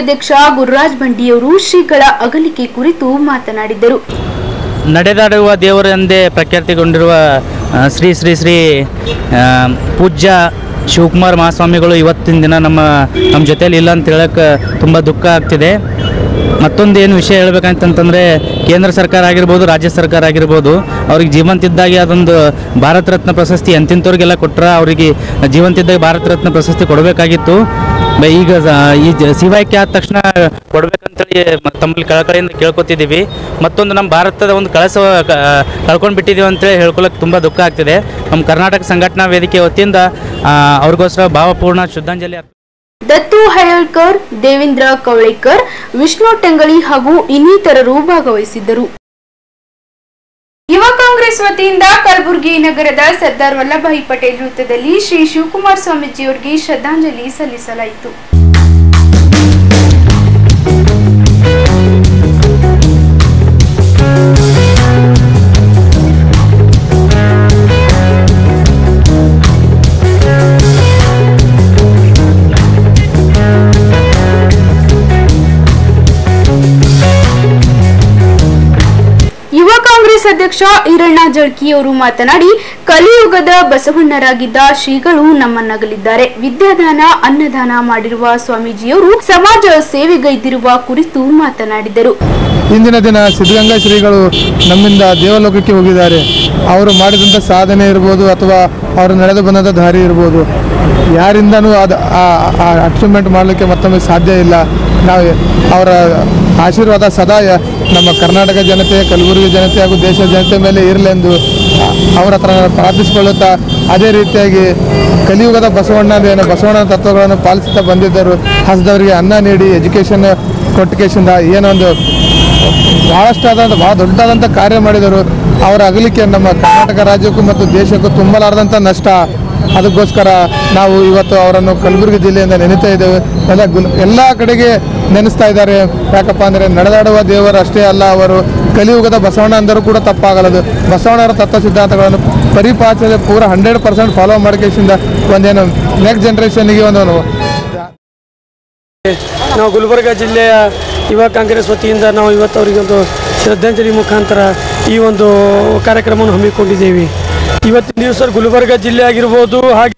ರಾಜ್ಯಾಧ್ಯಕ್ಷ ಗುರುರಾಜ್ ಬಂಡಿಯವರು ಶ್ರೀಗಳ ಅಗಲಿಕೆ ಕುರಿತು ಮಾತನಾಡಿದರು ನಡೆದಾಡುವ ದೇವರೆಂದೇ ಪ್ರಖ್ಯಾತಿಗೊಂಡಿರುವ ಶ್ರೀ ಶ್ರೀ ಶ್ರೀ ಪೂಜ್ಯ ಶಿವಕುಮಾರ್ ಮಹಾಸ್ವಾಮಿಗಳು ಇವತ್ತಿನ ದಿನ ನಮ್ಮ ನಮ್ಮ ಜೊತೆಯಲ್ಲಿ ಇಲ್ಲ ಅಂತ ಹೇಳಕ್ಕೆ ತುಂಬ ದುಃಖ ಆಗ್ತಿದೆ. ಮತ್ತೊಂದು ಏನು ವಿಷಯ ಹೇಳ್ಬೇಕಂತಂತಂದರೆ, ಕೇಂದ್ರ ಸರ್ಕಾರ ಆಗಿರ್ಬೋದು, ರಾಜ್ಯ ಸರ್ಕಾರ ಆಗಿರ್ಬೋದು, ಅವ್ರಿಗೆ ಜೀವಂತಿದ್ದಾಗೆ ಅದೊಂದು ಭಾರತ ರತ್ನ ಪ್ರಶಸ್ತಿ ಎಂತಿಂಥವ್ರಿಗೆಲ್ಲ ಕೊಟ್ಟರೆ ಅವರಿಗೆ ಜೀವಂತಿದ್ದಾಗ ಭಾರತ ರತ್ನ ಪ್ರಶಸ್ತಿ ಕೊಡಬೇಕಾಗಿತ್ತು. ಈಗ ಈ ಸಿವಾಯ್ಕೆ ಆದ ತಕ್ಷಣ ಕೊಡ್ಬೇಕಂತೇಳಿ ತಮ್ಮಲ್ಲಿ ಕಳಕಳಿಯಿಂದ ಕೇಳ್ಕೊತಿದ್ದೀವಿ. ಮತ್ತೊಂದು ನಮ್ಮ ಭಾರತದ ಒಂದು ಕಳಸ ಕಳ್ಕೊಂಡು ಬಿಟ್ಟಿದ್ದೀವಿ ಅಂತೇಳಿ ಹೇಳ್ಕೊಳಕ್ಕೆ ತುಂಬ ದುಃಖ ಆಗ್ತಿದೆ. ನಮ್ಮ ಕರ್ನಾಟಕ ಸಂಘಟನಾ ವೇದಿಕೆ ವತಿಯಿಂದ ಅವ್ರಿಗೋಸ್ಕರ ಭಾವಪೂರ್ಣ ಶ್ರದ್ಧಾಂಜಲಿ. ದತ್ತು ಹಯಳ್ಕರ್ ದೇವೇಂದ್ರ ಕವಳೇಕರ್, ವಿಷ್ಣು ಟೆಂಗಳಿ ಹಾಗೂ ಇನ್ನಿತರರು ಭಾಗವಹಿಸಿದ್ದರು. ಕಾಂಗ್ರೆಸ್ ವತಿಯಿಂದ ಕಲಬುರಗಿ ನಗರದ ಸರ್ದಾರ್ ವಲ್ಲಭಾಯಿ ಪಟೇಲ್ ವೃತ್ತದಲ್ಲಿ ಶ್ರೀ ಶಿವಕುಮಾರ್ ಸ್ವಾಮೀಜಿಯವರಿಗೆ ಶ್ರದ್ಧಾಂಜಲಿ ಸಲ್ಲಿಸಲಾಯಿತು. ಅಧ್ಯಕ್ಷ ಈರಣ್ಣ ಜಳ್ಕಿಯವರು ಮಾತನಾಡಿ, ಕಲಿಯುಗದ ಬಸವಣ್ಣರಾಗಿದ್ದ ಶ್ರೀಗಳು ನಮ್ಮನ್ನಗಲಿದ್ದಾರೆ. ವಿದ್ಯಾದಾನ, ಅನ್ನದಾನ ಮಾಡಿರುವ ಸ್ವಾಮೀಜಿಯವರು ಸಮಾಜ ಸೇವೆಗೈದಿರುವ ಕುರಿತು ಮಾತನಾಡಿದರು. ಇಂದಿನ ದಿನ ಸಿದ್ಧಗಂಗಾ ಶ್ರೀಗಳು ನಮ್ಮಿಂದ ದೇವಲೋಕಕ್ಕೆ ಹೋಗಿದ್ದಾರೆ. ಅವರು ಮಾಡಿದಂಥ ಸಾಧನೆ ಇರ್ಬೋದು ಅಥವಾ ಅವರು ನಡೆದು ಬಂದಂಥ ದಾರಿ ಇರ್ಬೋದು. ಯಾರಿಂದನೂ ಅದು ಅಚೀವ್ಮೆಂಟ್ ಮಾಡಲಿಕ್ಕೆ ಮತ್ತೊಮ್ಮೆ ಸಾಧ್ಯ ಇಲ್ಲ. ನಾವು ಅವರ ಆಶೀರ್ವಾದ ಸದಾ ನಮ್ಮ ಕರ್ನಾಟಕ ಜನತೆ, ಕಲಬುರಗಿ ಜನತೆ ಹಾಗೂ ದೇಶದ ಜನತೆ ಮೇಲೆ ಇರಲೆಂದು ಅವರ ಹತ್ರ ಪ್ರಾರ್ಥಿಸಿಕೊಳ್ಳುತ್ತಾ, ಅದೇ ರೀತಿಯಾಗಿ ಕಲಿಯುಗದ ಬಸವಣ್ಣ ಏನು? ಬಸವಣ್ಣ ತತ್ವಗಳನ್ನು ಪಾಲಿಸುತ್ತಾ ಬಂದಿದ್ದರು. ಹಸದವರಿಗೆ ಅನ್ನ ನೀಡಿ ಎಜುಕೇಷನ್ ಕೊಟ್ಟಿಗೆಸಿಂದ ಏನೊಂದು ಬಹಳಷ್ಟಾದಂಥ ಬಹಳ ದೊಡ್ಡದಾದಂಥ ಕಾರ್ಯ ಮಾಡಿದರು ಅವರ ಅಗಲಿಕೆ ನಮ್ಮ ಕರ್ನಾಟಕ ರಾಜ್ಯಕ್ಕೂ ಮತ್ತು ದೇಶಕ್ಕೂ ತುಂಬಲಾರದಂಥ ನಷ್ಟ. ಅದಕ್ಕೋಸ್ಕರ ನಾವು ಇವತ್ತು ಅವರನ್ನು ಕಲಬುರಗಿ ಜಿಲ್ಲೆಯಿಂದ ನೆನೆತಾ ಇದ್ದೇವೆ. ಎಲ್ಲ ಎಲ್ಲ ಕಡೆಗೆ ನೆನೆಸ್ತಾ ಇದ್ದಾರೆ. ಯಾಕಪ್ಪ ಅಂದರೆ ನಡೆದಾಡುವ ದೇವರು ಅಷ್ಟೇ ಅಲ್ಲ, ಅವರು ಕಲಿಯುಗದ ಬಸವಣ್ಣ ಅಂದರೂ ಕೂಡ ತಪ್ಪಾಗಲದು. ಬಸವಣ್ಣರ ತತ್ವ ಸಿದ್ಧಾಂತಗಳನ್ನು ಪರಿಪಾಚನೆ ಪೂರ ಹಂಡ್ರೆಡ್ ಪರ್ಸೆಂಟ್ ಫಾಲೋ ಮಾಡಿಕೇಶಿಂದ ಒಂದೇನು ನೆಕ್ಸ್ಟ್ ಜನ್ರೇಷನ್ಗೆ ಒಂದು ನಾವು ಗುಲ್ಬರ್ಗ ಜಿಲ್ಲೆಯ ಯುವ ಕಾಂಗ್ರೆಸ್ ವತಿಯಿಂದ ನಾವು ಇವತ್ತು ಅವರಿಗೆ ಒಂದು ಶ್ರದ್ಧಾಂಜಲಿ ಮುಖಾಂತರ ಈ ಒಂದು ಕಾರ್ಯಕ್ರಮವನ್ನು ಹಮ್ಮಿಕೊಂಡಿದ್ದೇವೆ. ಇವತ್ತಿನ ದಿವಸ ಗುಲ್ಬರ್ಗ ಜಿಲ್ಲೆ ಆಗಿರ್ಬೋದು ಹಾಗೆ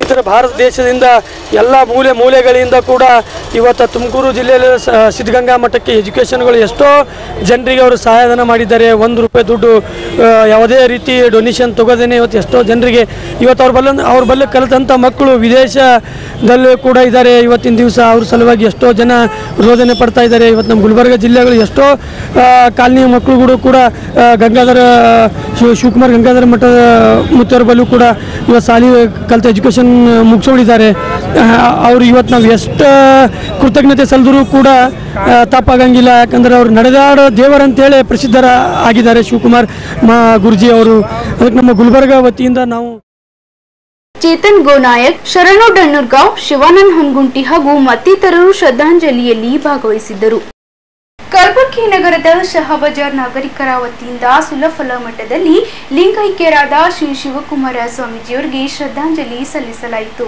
ಇನ್ನಿತರ ಭಾರತ ದೇಶದಿಂದ ಎಲ್ಲ ಮೂಲೆ ಮೂಲೆಗಳಿಂದ ಕೂಡ ಇವತ್ತು ತುಮಕೂರು ಜಿಲ್ಲೆಯಲ್ಲಿ ಸಿದ್ಧಗಂಗಾ ಮಠಕ್ಕೆ ಎಜುಕೇಷನ್ಗಳು ಎಷ್ಟೋ ಜನರಿಗೆ ಅವರು ಸಹಾಯಧನ ಮಾಡಿದ್ದಾರೆ. ಒಂದು ರೂಪಾಯಿ ದುಡ್ಡು ಯಾವುದೇ ರೀತಿ ಡೊನೇಷನ್ ತಗೋದೇನೆ ಇವತ್ತು ಎಷ್ಟೋ ಜನರಿಗೆ ಇವತ್ತು ಅವ್ರ ಬಲ್ಲ ಅವ್ರ ಬಲ್ಲ ಕಲಿತಂಥ ಮಕ್ಕಳು ವಿದೇಶದಲ್ಲೂ ಕೂಡ ಇದ್ದಾರೆ. ಇವತ್ತಿನ ದಿವಸ ಅವ್ರ ಸಲುವಾಗಿ ಎಷ್ಟೋ ಜನ ರೋಧನೆ ಪಡ್ತಾ ಇದ್ದಾರೆ. ಇವತ್ತು ನಮ್ಮ ಗುಲ್ಬರ್ಗ ಜಿಲ್ಲೆಗಳು ಎಷ್ಟೋ ಕಾಲನಿ ಮಕ್ಕಳುಗಳು ಕೂಡ ಗಂಗಾಧರ ಶಿವ, ಶಿವಕುಮಾರ್ ಗಂಗಾಧರ ಮಠದ ಮುತ್ತವ್ರ ಬಲ್ಲೂ ಕೂಡ ಇವತ್ತು ಸಾಲಿ ಕಲಿತ ಎಜುಕೇಷನ್ ಮುಗಿಸ್ಕೊಂಡಿದ್ದಾರೆ ಅವರು ಇವತ್ತು ನಾವು ಎಷ್ಟು ಕೃತಜ್ಞತೆ ಸಲ್ಲಿದ್ರು ಕೂಡ ತಪ್ಪಾಗಂಗಿಲ್ಲ. ಯಾಕಂದರೆ ಅವರು ನಡೆದಾಡೋ ದೇವರಂತೇಳಿ ಪ್ರಸಿದ್ಧರ ಆಗಿದ್ದಾರೆ ಶಿವಕುಮಾರ್ ಮಾ ಗುರುಜಿ ಅವರು. ಅದಕ್ಕೆ ನಮ್ಮ ಗುಲ್ಬರ್ಗ ವತಿಯಿಂದ ನಾವು ಚೇತನ್ ಗೋನಾಯಕ್, ಶರಣು ಡಣ್ಣೂರ್ಗಾಂವ್, ಶಿವಾನಂದ್ ಹೊನ್ಗುಂಟಿ ಹಾಗೂ ಮತ್ತಿತರರು ಶ್ರದ್ಧಾಂಜಲಿಯಲ್ಲಿ ಭಾಗವಹಿಸಿದ್ದರು. ಕಲಬುರಗಿ ನಗರದ ಶಹಬಜಾರ್ ನಾಗರಿಕರ ವತಿಯಿಂದ ಸುಲಫಲ ಮಠದಲ್ಲಿ ಲಿಂಗೈಕ್ಯರಾದ ಶ್ರೀ ಶಿವಕುಮಾರ ಸ್ವಾಮೀಜಿಯವರಿಗೆ ಶ್ರದ್ಧಾಂಜಲಿ ಸಲ್ಲಿಸಲಾಯಿತು.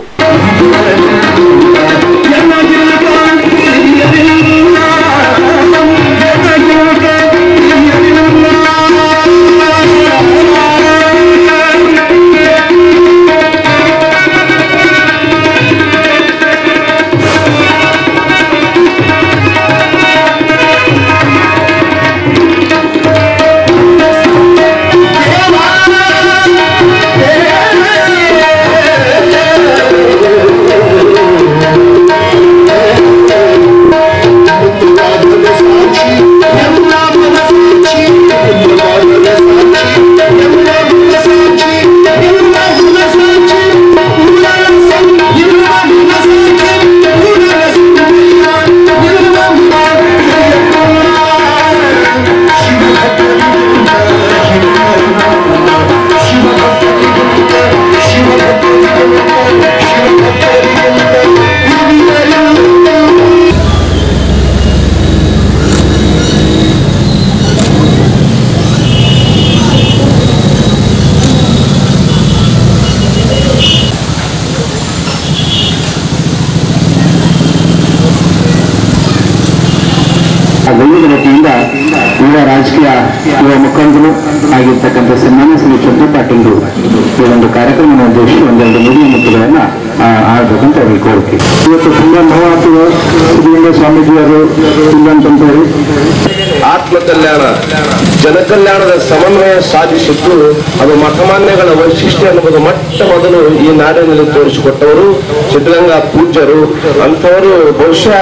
ಸಾಧಿಸಿದ್ದು ಅದು ಮಠಮಾನ್ಯಗಳ ವೈಶಿಷ್ಟ್ಯ ಅನ್ನುವುದು ಮೊಟ್ಟ ಮೊದಲು ಈ ನಾಡಿನಲ್ಲಿ ತೋರಿಸಿಕೊಟ್ಟವರು. ಸಿದ್ಧಗಂಗಾ ಪೂಜ್ಯರು, ಅಂಥವರು ಬಹುಶಃ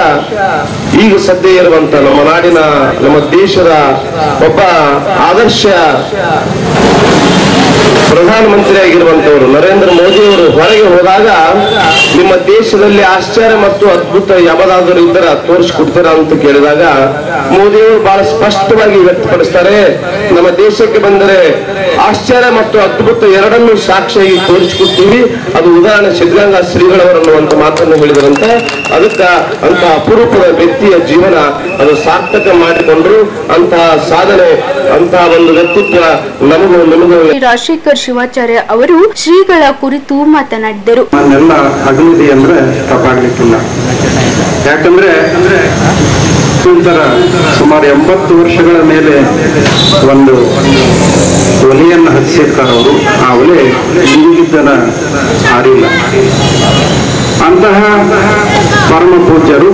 ಈಗ ಸದ್ಯ ಇರುವಂತ ನಮ್ಮ ನಾಡಿನ, ನಮ್ಮ ದೇಶದ ಒಬ್ಬ ಆದರ್ಶ ಪ್ರಧಾನಮಂತ್ರಿ ಆಗಿರುವಂತವರು ನರೇಂದ್ರ ಮೋದಿ ಅವರು ಹೊರಗೆ ಹೋದಾಗ ನಿಮ್ಮ ದೇಶದಲ್ಲಿ ಆಶ್ಚರ್ಯ ಮತ್ತು ಅದ್ಭುತ ಯಾವದಾದರೂ ಇದ್ದರ ತೋರಿಸಿಕೊಡ್ತೀರಾ ಅಂತ ಕೇಳಿದಾಗ ಮೋದಿಯವರು ಬಹಳ ಸ್ಪಷ್ಟವಾಗಿ ವ್ಯಕ್ತಪಡಿಸ್ತಾರೆ, ನಮ್ಮ ದೇಶಕ್ಕೆ ಬಂದರೆ ಆಶ್ಚರ್ಯ ಮತ್ತು ಅದ್ಭುತ ಎರಡನ್ನೂ ಸಾಕ್ಷಿಯಾಗಿ ತೋರಿಸಿಕೊಡ್ತೀವಿ. ಅದು ಉದಾಹರಣೆ ಸಿದ್ಧಗಂಗಾ ಶ್ರೀಗಳವರು ಅನ್ನುವಂತ ಮಾತನ್ನು ಹೇಳಿದರಂತೆ. ಅದಕ್ಕ ಅಂತ ಅಪರೂಪದ ವ್ಯಕ್ತಿಯ ಜೀವನ ಅದು ಸಾರ್ಥಕ ಮಾಡಿಕೊಂಡ್ರು. ಅಂತಹ ಸಾಧನೆ ಅಂತಹ ಒಂದು ವ್ಯಕ್ತಿತ್ವ ನಮಗೂ ನಮಗೂ. ರಾಜಶೇಖರ್ ಶಿವಾಚಾರ್ಯ ಅವರು ಶ್ರೀಗಳ ಕುರಿತು ಮಾತನಾಡಿದರು. ನನ್ನೆಲ್ಲ ಅಗಲಿದೆ ಅಂದ್ರೆ ತಪ್ಪಾಗ್ಲಿಕ್ಕಿಲ್ಲ. ಯಾಕಂದ್ರೆ ಸುಮಾರು ಎಂಬತ್ತು ವರ್ಷಗಳ ಮೇಲೆ ಒಂದು ಒಲೆಯನ್ನು ಹಚ್ಚಿರ್ತಾರವರು ಆ ಒಲೆ ಇಂಗಿದ್ದನ ಆರಿಲ್ಲ. ಅಂತಹ ಪರಮ ಪೂಜ್ಯರು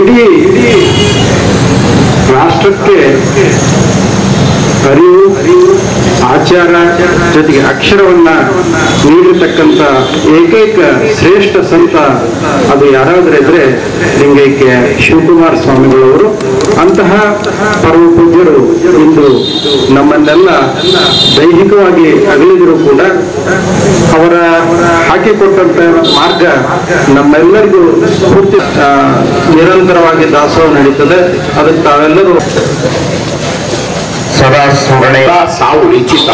ಇಡೀ ರಾಷ್ಟ್ರಕ್ಕೆ ಅರಿವು ಆಚಾರ ಜೊತೆಗೆ ಅಕ್ಷರವನ್ನ ನೀಡಿರ್ತಕ್ಕಂಥ ಏಕೈಕ ಶ್ರೇಷ್ಠ ಸಂತ ಅದು ಯಾರಾದ್ರೆ ಇದ್ರೆ ಲಿಂಗೈಕ್ಯ ಶಿವಕುಮಾರ ಸ್ವಾಮಿಗಳವರು. ಅಂತಹ ಪರಮ ಪೂಜ್ಯರು ಇಂದು ನಮ್ಮನ್ನೆಲ್ಲ ದೈಹಿಕವಾಗಿ ಅಗಲಿದರೂ ಕೂಡ ಅವರ ಹಾಕಿಕೊಟ್ಟಂತ ಮಾರ್ಗ ನಮ್ಮೆಲ್ಲರಿಗೂ ಪೂರ್ತಿ ನಿರಂತರವಾಗಿ ದಾಸೋಹ ನಡೀತದೆ. ಅದಕ್ಕೆ ತಾವೆಲ್ಲರೂ ಸದಾ ಸ್ಮರಣೆ ಸಾವು ನಿಶ್ಚಿತ.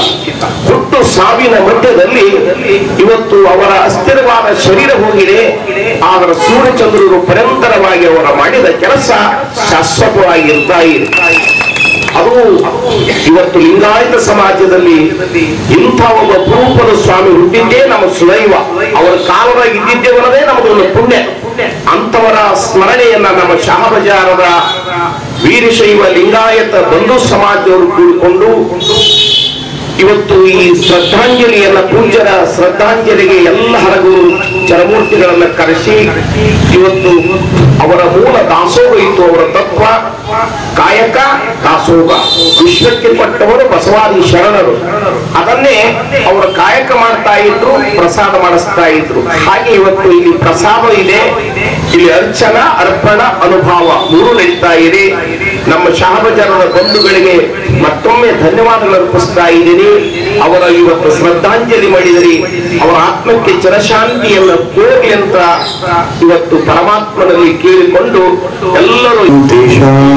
ಹುಟ್ಟು ಸಾವಿನ ಮಧ್ಯದಲ್ಲಿ ಇವತ್ತು ಅವರ ಅಸ್ಥಿರವಾದ ಶರೀರ ಹೋಗಿದೆ. ಆದರೆ ಸೂರ್ಯಚಂದ್ರರು ಪರಂತರವಾಗಿ ಅವರ ಮಾಡಿದ ಕೆಲಸ ಶಾಶ್ವತವಾಗಿ ಇರ್ತಾ ಇದೆ. ಅದು ಇವತ್ತು ಲಿಂಗಾಯತ ಸಮಾಜದಲ್ಲಿ ಇಂಥ ಒಂದು ಅಪರೂಪದ ಸ್ವಾಮಿ ಹುಟ್ಟಿದ್ದೇ ನಮ್ಮ ಸುದೈವ. ಅವರ ಕಾಲವಾಗಿ ಇದ್ದಿದ್ದೇವನದೇ ನಮಗೊಂದು ಪುಣ್ಯ. ಅಂತವರ ಸ್ಮರಣೆಯನ್ನ ನಮ್ಮ ಶಾಮಬಜಾರದ ವೀರಶೈವ ಲಿಂಗಾಯತ ಬಂಧು ಸಮಾಜದವರು ಕೂಡಿಕೊಂಡು ಇವತ್ತು ಈ ಶ್ರದ್ಧಾಂಜಲಿಯನ್ನ ಪೂಜ್ಯರ ಶ್ರದ್ಧಾಂಜಲಿಗೆ ಎಲ್ಲ ಹರಗುರು ಚರಮೂರ್ತಿಗಳನ್ನ ಕರೆಸಿ ಇವತ್ತು ಅವರ ಮೂಲ ದಾಸೋಹ ಇತ್ತು, ಅವರ ತತ್ವ. ಕಾಯಕ, ದಾಸೋಹ. ವಿಶ್ವಕ್ಕೆ ಪಟ್ಟವರು ಬಸವಾದಿ ಶರಣರು. ಅದನ್ನೇ ಅವರ ಕಾಯಕ ಮಾಡ್ತಾ ಇದ್ರು, ಪ್ರಸಾದ ಮಾಡಿಸ್ತಾ ಇದ್ರು. ಹಾಗೆ ಇವತ್ತು ಇಲ್ಲಿ ಪ್ರಸಾದ ಇದೆ. ಇಲ್ಲಿ ಅರ್ಚನ, ಅರ್ಪಣ, ಅನುಭವ ಮೂರು ನಡೀತಾ ಇದೆ. ನಮ್ಮ ಶಹಬಜಾರದ ಬಂಧುಗಳಿಗೆ ಮತ್ತೊಮ್ಮೆ ಧನ್ಯವಾದಗಳು ಅರ್ಪಿಸ್ತಾ ಇದ್ದೀನಿ. ಅವರ ಇವತ್ತು ಶ್ರದ್ಧಾಂಜಲಿ ಮಾಡಿದಿರಿ ಅವರ ಆತ್ಮಕ್ಕೆ ಚಿರಶಾಂತಿಯನ್ನು ಕೋರಿ ಅಂತ ಇವತ್ತು ಪರಮಾತ್ಮನಲ್ಲಿ ಕೇಳಿಕೊಂಡು ಎಲ್ಲರೂ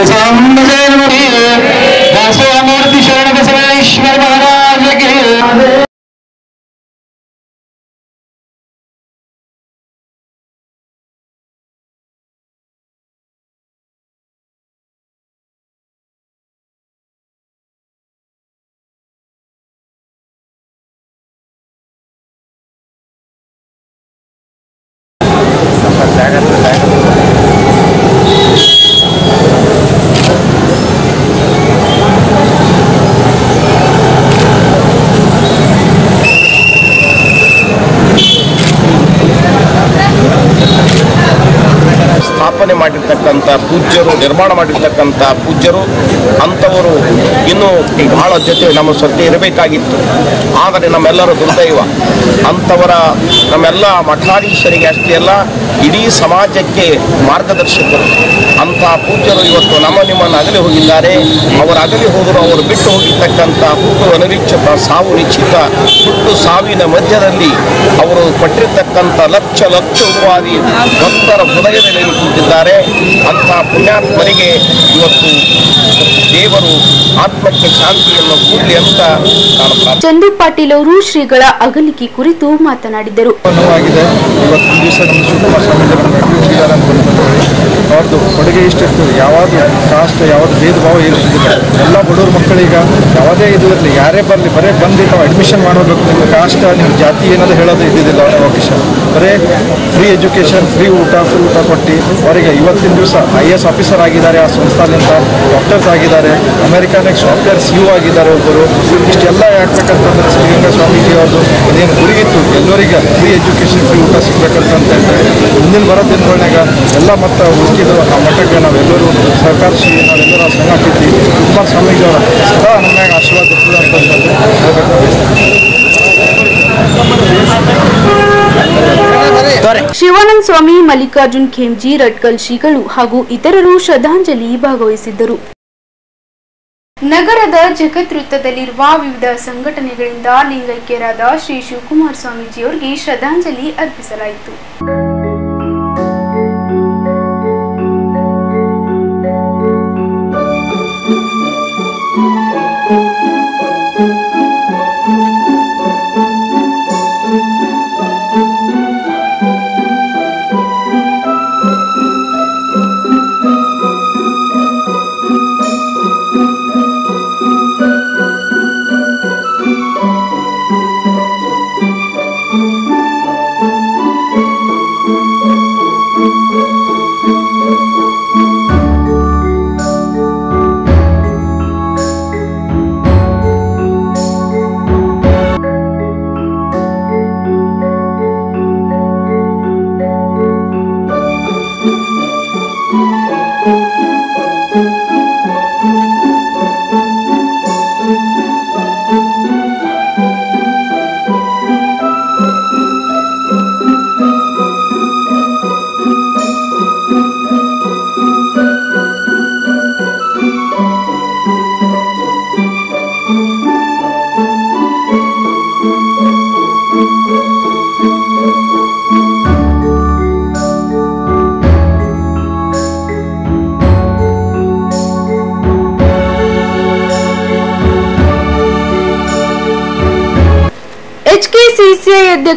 ശ്രീരാമചന്ദ്രൻ ನಿರ್ಮಾಣ ಮಾಡಿರ್ತಕ್ಕಂಥ ಪೂಜ್ಯರು ಇನ್ನೂ ಬಹಳ ಜೊತೆ ನಮ್ಮ ಸೊತ್ತೆ ಇರಬೇಕಾಗಿತ್ತು. ಆದರೆ ನಮ್ಮೆಲ್ಲರೂ ದುರ್ದೈವ. ಅಂಥವರ ನಮ್ಮೆಲ್ಲ ಮಠಾಧೀಶರಿಗೆ ಅಷ್ಟೇ ಅಲ್ಲ, ಇಡೀ ಸಮಾಜಕ್ಕೆ ಮಾರ್ಗದರ್ಶಕರು. ಅಂಥ ಪೂಜ್ಯರು ಇವತ್ತು ನಮ್ಮ ನಿಮ್ಮನ್ನು ಅಗಲಿ ಹೋಗಿದ್ದಾರೆ. ಅವರ ಅಗಲಿ ಹೋದರು ಅವರು ಬಿಟ್ಟು ಹೋಗಿರ್ತಕ್ಕಂಥ ಹುಟ್ಟು ಅನಿರೀಕ್ಷಿತ, ಸಾವು ನಿಶ್ಚಿತ, ಹುಟ್ಟು ಸಾವಿನ ಮಧ್ಯದಲ್ಲಿ ಅವರು ಪಟ್ಟಿರ್ತಕ್ಕಂಥ ಲಕ್ಷ ಲಕ್ಷ ರೂಪಾಯಿ ಭಕ್ತರ ಹೃದಯದಲ್ಲಿ ಕೂತಿದ್ದಾರೆ ಅಂತಹ ಪುಣ್ಯಾತ್ಮರಿಗೆ ಇವತ್ತು ದೇವರು ಆತ್ಮಕ್ಕೆ ಶಾಂತಿಯನ್ನು ಕೂಡಲಿ ಅಂತ ನಾನು ಚಂದು ಪಾಟೀಲ್ ಅವರು ಶ್ರೀಗಳ ಅಗಲಿಕೆ ಕುರಿತು ಮಾತನಾಡಿದರು. ನೋವಾಗಿದೆ ದಿವಸ ನಮ್ಮ ಶಿವಕುಮಾರ ಅವ್ರದ್ದು ಕೊಡುಗೆ ಇಷ್ಟಿರ್ತದೆ ಯಾವಾಗ ಕಾಸ್ಟ್ ಯಾವುದು ಭೇದ ಭಾವ ಇರ್ತಿದ್ದಿಲ್ಲ ಎಲ್ಲ ಬಡವ್ರ ಮಕ್ಕಳೀಗ ಯಾವುದೇ ಇದು ಇರಲಿ ಯಾರೇ ಬರಲಿ, ಬರೇ ಬಂದು ತಾವು ಅಡ್ಮಿಷನ್ ಮಾಡಬೇಕು ನಿಮ್ಮ ಕಾಸ್ಟ್ ನಿಮ್ಮ ಜಾತಿ ಏನಾದರೂ ಹೇಳೋದು ಇದ್ದಿದ್ದಿಲ್ಲ ಅವ್ರ ಅವಕಾಶ ಬರೇ ಫ್ರೀ ಎಜುಕೇಷನ್ ಫ್ರೀ ಊಟ ಫ್ರೀ ಊಟ ಕೊಟ್ಟು ಅವರಿಗೆ ಇವತ್ತಿನ ದಿವಸ ಐ ಎಸ್ ಆಫೀಸರ್ ಆಗಿದ್ದಾರೆ ಆ ಸಂಸ್ಥಾಲಿಂದ ಡಾಕ್ಟರ್ಸ್ ಆಗಿದ್ದಾರೆ ಅಮೆರಿಕಾನಾಗ ಸಾಫ್ಟ್ವೇರ್ ಸಿ ಯು ಆಗಿದ್ದಾರೆ ಒಬ್ಬರು ಇಷ್ಟೆಲ್ಲ ಯಾಕಬೇಕಂತಂದ್ರೆ ಶ್ರೀಗಂಗಾ ಸ್ವಾಮೀಜಿ ಅವ್ರದ್ದು ಅದೇನು ಗುರಿಗಿತ್ತು. ಎಲ್ಲರಿಗೆ ಫ್ರೀ ಎಜುಕೇಷನ್ ಫ್ರೀ ಊಟ ಸಿಗ್ಬೇಕಂತ ಅಂತ ಹೇಳಿ ಮುಂದಿನ ಬರೋ ದಿನಗಳಾಗ ಎಲ್ಲ ಮತ್ತು ಆ ಮಠಕ್ಕೆ ನಾವೆಲ್ಲರೂ ಸಹಕರಿಸಿ ನಾವೆಲ್ಲರೂ ಆ ಸಂಘ ಹಾಕಿದ್ವಿ ಸ್ವಾಮೀಜಿಯವರ ಸದಾ ಶಿವಾನಂದ ಸ್ವಾಮಿ, ಮಲ್ಲಿಕಾರ್ಜುನ್ ಖೇಮ್ಜಿ, ರಟ್ಕಲ್ ಶ್ರೀಗಳು ಹಾಗೂ ಇತರರು ಶ್ರದ್ಧಾಂಜಲಿ ಭಾಗವಹಿಸಿದ್ದರು. ನಗರದ ಜಗತ್ ವೃತ್ತದಲ್ಲಿರುವ ವಿವಿಧ ಸಂಘಟನೆಗಳಿಂದ ಲಿಂಗೈಕ್ಯರಾದ ಶ್ರೀ ಶಿವಕುಮಾರ ಸ್ವಾಮೀಜಿಯವರಿಗೆ ಶ್ರದ್ಧಾಂಜಲಿ ಅರ್ಪಿಸಲಾಯಿತು.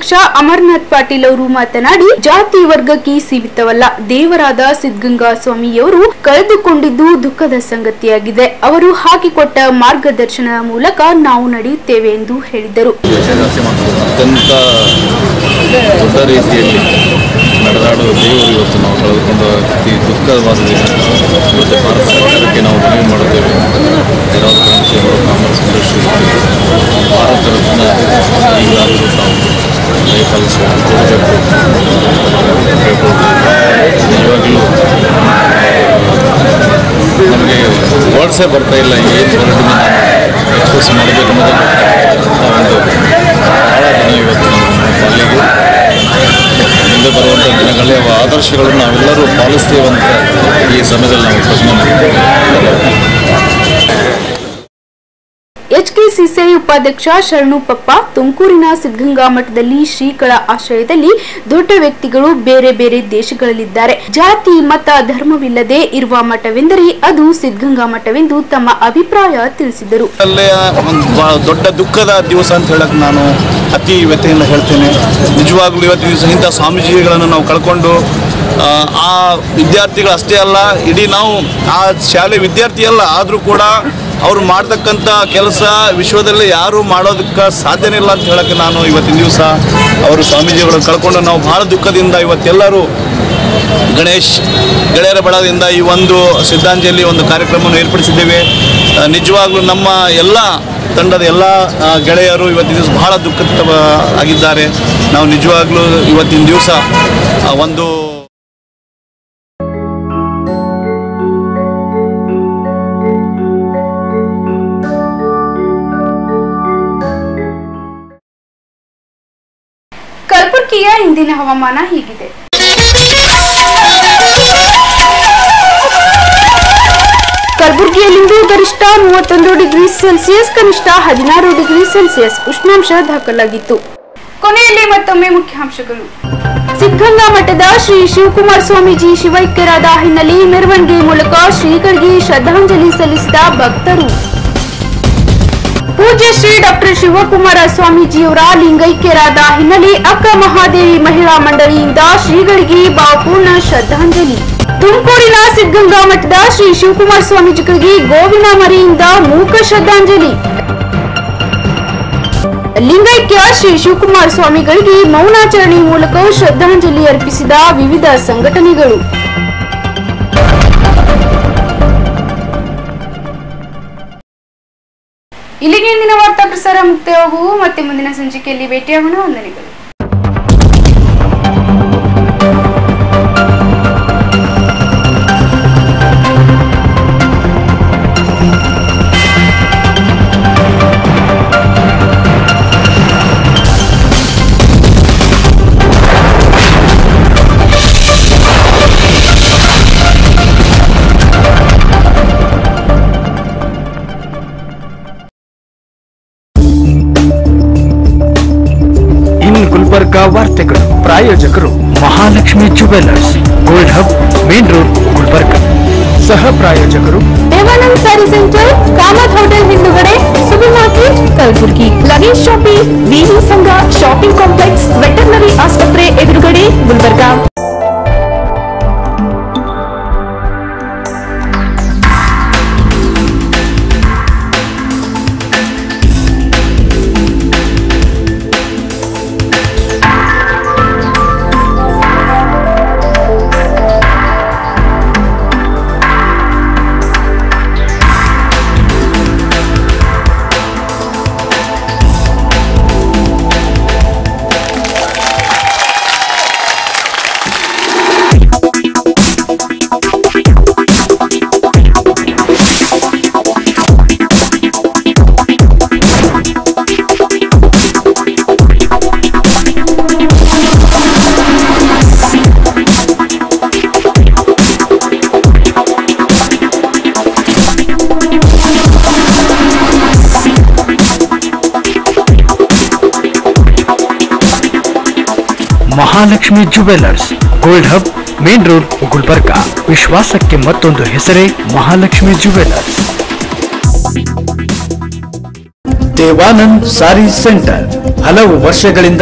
ಅಧ್ಯಕ್ಷ ಅಮರ್ನಾಥ್ ಪಾಟೀಲ್ ಅವರು ಮಾತನಾಡಿ, ಜಾತಿ ವರ್ಗಕ್ಕೆ ಸೀಮಿತವಲ್ಲ. ದೇವರಾದ ಸಿದ್ಧಗಂಗಾ ಸ್ವಾಮಿಯವರು ಕಳೆದುಕೊಂಡಿದ್ದು ದುಃಖದ ಸಂಗತಿಯಾಗಿದೆ. ಅವರು ಹಾಕಿಕೊಟ್ಟ ಮಾರ್ಗದರ್ಶನ ಮೂಲಕ ನಾವು ನಡೆಯುತ್ತೇವೆ ಎಂದು ಹೇಳಿದರು. ಅತ್ಯಂತ ದೊಡ್ಡ ರೀತಿಯಲ್ಲಿ ನಡೆದಾಡುವ ದೇವರು ಇವತ್ತು ನಾವು ಕಳೆದುಕೊಂಡ ಅತಿ ದುಃಖವಾದ ಭಾರತ ಸರ್ಕಾರಕ್ಕೆ ನಾವು ಮನವಿ ಮಾಡುತ್ತೇವೆ. ಕಾಮರ್ಸ್ ಭಾರತ ರತ್ನ ಈಗಲಾದರೂ ತಾವು ದಯಪಾಲಿಸಿ ಕೊಡಬೇಕು ನಿಜವಾಗಲೂ ನಮಗೆ ವರ್ಡ್ಸೇ ಬರ್ತಾ ಇಲ್ಲ ಏನು ಹೊರಟಿನ ಎಕ್ಸ್ಪ್ರೆಸ್ ಮಾಡಬೇಕು ಅನ್ನೋದು ಒಂದು ದಿನ ಇವತ್ತು ಪಾಲಿಗೆ ಮುಂದೆ ಬರುವಂಥ ದಿನಗಳಲ್ಲಿ ಅವ ಆದರ್ಶಗಳನ್ನು ನಾವೆಲ್ಲರೂ ಪಾಲಿಸ್ತೇವಂತ ಈ ಸಮಯದಲ್ಲಿ ನಾವು ಪ್ರಶ್ನೆ ಮಾಡ್ತೀವಿ ಎಚ್ಕೆಸಿಸಿಐ ಉಪಾಧ್ಯಕ್ಷ ಶರಣು ಪಪ್ಪ, ತುಮಕೂರಿನ ಸಿದ್ಧಗಂಗಾ ಮಠದಲ್ಲಿ ಶ್ರೀಗಳ ಆಶ್ರಯದಲ್ಲಿ ದೊಡ್ಡ ವ್ಯಕ್ತಿಗಳು ಬೇರೆ ಬೇರೆ ದೇಶಗಳಲ್ಲಿದ್ದಾರೆ. ಜಾತಿ, ಮತ, ಧರ್ಮವಿಲ್ಲದೆ ಇರುವ ಮಠವೆಂದರೆ ಅದು ಸಿದ್ಧಗಂಗಾ ಮಠವೆಂದು ತಮ್ಮ ಅಭಿಪ್ರಾಯ ತಿಳಿಸಿದರು. ದೊಡ್ಡ ದುಃಖದ ದಿವಸ ಅಂತ ಹೇಳಕ್ ನಾನು ಅತಿ ವ್ಯಥೆಯಿಂದ ಹೇಳ್ತೇನೆ. ನಿಜವಾಗ್ಲೂ ಇವತ್ತು ದಿವಸ ಇಂಥ ಸ್ವಾಮೀಜಿಗಳನ್ನು ನಾವು ಕಳ್ಕೊಂಡು, ಆ ವಿದ್ಯಾರ್ಥಿಗಳು ಅಷ್ಟೇ ಅಲ್ಲ, ಇಡೀ ನಾವು ಆ ಶಾಲೆ ವಿದ್ಯಾರ್ಥಿ ಅಲ್ಲ, ಆದರೂ ಕೂಡ ಅವ್ರು ಮಾಡ್ತಕ್ಕಂಥ ಕೆಲಸ ವಿಶ್ವದಲ್ಲಿ ಯಾರು ಮಾಡೋದಕ್ಕೆ ಸಾಧ್ಯನೇ ಇಲ್ಲ ಅಂತ ಹೇಳಕ್ಕೆ ನಾನು ಇವತ್ತಿನ ದಿವಸ ಅವರು ಸ್ವಾಮೀಜಿಗಳು ಕಳ್ಕೊಂಡು ನಾವು ಭಾಳ ದುಃಖದಿಂದ ಇವತ್ತೆಲ್ಲರೂ ಗಣೇಶ್ ಗೆಳೆಯರ ಬಳದಿಂದ ಈ ಒಂದು ಸಿದ್ಧಾಂಜಲಿ ಒಂದು ಕಾರ್ಯಕ್ರಮವನ್ನು ಏರ್ಪಡಿಸಿದ್ದೇವೆ. ನಿಜವಾಗ್ಲೂ ನಮ್ಮ ಎಲ್ಲ ತಂಡದ ಎಲ್ಲ ಗೆಳೆಯರು ಇವತ್ತಿನ ದಿವಸ ಬಹಳ ದುಃಖಿತ ಆಗಿದ್ದಾರೆ. ನಾವು ನಿಜವಾಗ್ಲೂ ಇವತ್ತಿನ ದಿವಸ ಒಂದು ಇಂದಿನ ಹವಾಮಾನ ಹೀಗಿದೆ. ಕಲಬುರಗಿಯಲ್ಲಿಂದು ಗರಿಷ್ಠ ಮೂವತ್ತೊಂದು ಡಿಗ್ರಿ ಸೆಲ್ಸಿಯಸ್ ಕನಿಷ್ಠ ಹದಿನಾರು ಡಿಗ್ರಿ ಸೆಲ್ಸಿಯಸ್ ಉಷ್ಣಾಂಶ ದಾಖಲಾಗಿತ್ತು. ಕೊನೆಯಲ್ಲಿ ಮತ್ತೊಮ್ಮೆ ಮುಖ್ಯಾಂಶಗಳು. ಸಿದ್ಧಗಂಗಾ ಮಠದ ಶ್ರೀ ಶಿವಕುಮಾರ ಸ್ವಾಮೀಜಿ ಶಿವೈಕ್ಯರಾದ ಹಿನ್ನೆಲೆ ಮೆರವಣಿಗೆ ಮೂಲಕ ಶ್ರೀಗಳಿಗೆ ಶ್ರದ್ಧಾಂಜಲಿ ಸಲ್ಲಿಸಿದ ಭಕ್ತರು. ಪೂಜ್ಯ ಶ್ರೀ ಡಾಕ್ಟರ್ ಶಿವಕುಮಾರ ಸ್ವಾಮೀಜಿಯವರ ಲಿಂಗೈಕ್ಯರಾದ ಹಿನ್ನೆಲೆ ಅಕ್ಕ ಮಹಾದೇವಿ ಮಹಿಳಾ ಮಂಡಳಿಯಿಂದ ಶ್ರೀಗಳಿಗೆ ಭಾವಪೂರ್ಣ ಶ್ರದ್ಧಾಂಜಲಿ. ತುಮಕೂರಿನ ಸಿದ್ಧಗಂಗಾ ಮಠದ ಶ್ರೀ ಶಿವಕುಮಾರ ಸ್ವಾಮೀಜಿಗಳಿಗೆ ಗೋವಿನ ಮರಿಯಿಂದ ಮೂಕ ಶ್ರದ್ಧಾಂಜಲಿ. ಲಿಂಗೈಕ್ಯ ಶ್ರೀ ಶಿವಕುಮಾರ ಸ್ವಾಮಿಗಳಿಗೆ ಮೌನಾಚರಣೆ ಮೂಲಕ ಶ್ರದ್ಧಾಂಜಲಿ ಅರ್ಪಿಸಿದ ವಿವಿಧ ಸಂಘಟನೆಗಳು. ಇಲ್ಲಿಗೆ ಇಂದಿನ ವಾರ್ತಾ ಪ್ರಸಾರ ಮುಕ್ತಾಯವಾಗುವು ಮತ್ತೆ ಮುಂದಿನ ಸಂಚಿಕೆಯಲ್ಲಿ ಭೇಟಿಯಾಗೋಣ. ವಂದನೆಗಳು. Mahalakshmi jewellers gold hub main road Gulbarga ಸಹ ಪ್ರಾಯೋಜಕರು ದೇವಾನಂದ್ ಸ್ಯಾರಿ ಸೆಂಟರ್ ಕಾಮತ್ ಹೋಟೆಲ್ ಹಿಂದುಗಡೆ super market Kalaburagi luggage shopping V V Sangha shopping complex veterinary ಆಸ್ಪತ್ರೆ ಎದುರುಗಡೆ Gulbarga Mahalakshmi jewellers gold hub main road Gulbarga ವಿಶ್ವಾಸಕ್ಕೆ ಮತ್ತೊಂದು ಹೆಸರೇ ಮಹಾಲಕ್ಷ್ಮಿ ಜುವೆಲ್ಲರ್ಸ್ ದೇವಾನಂದ್ ಸಾರಿ ಸೆಂಟರ್. ಹಲವು ವರ್ಷಗಳಿಂದ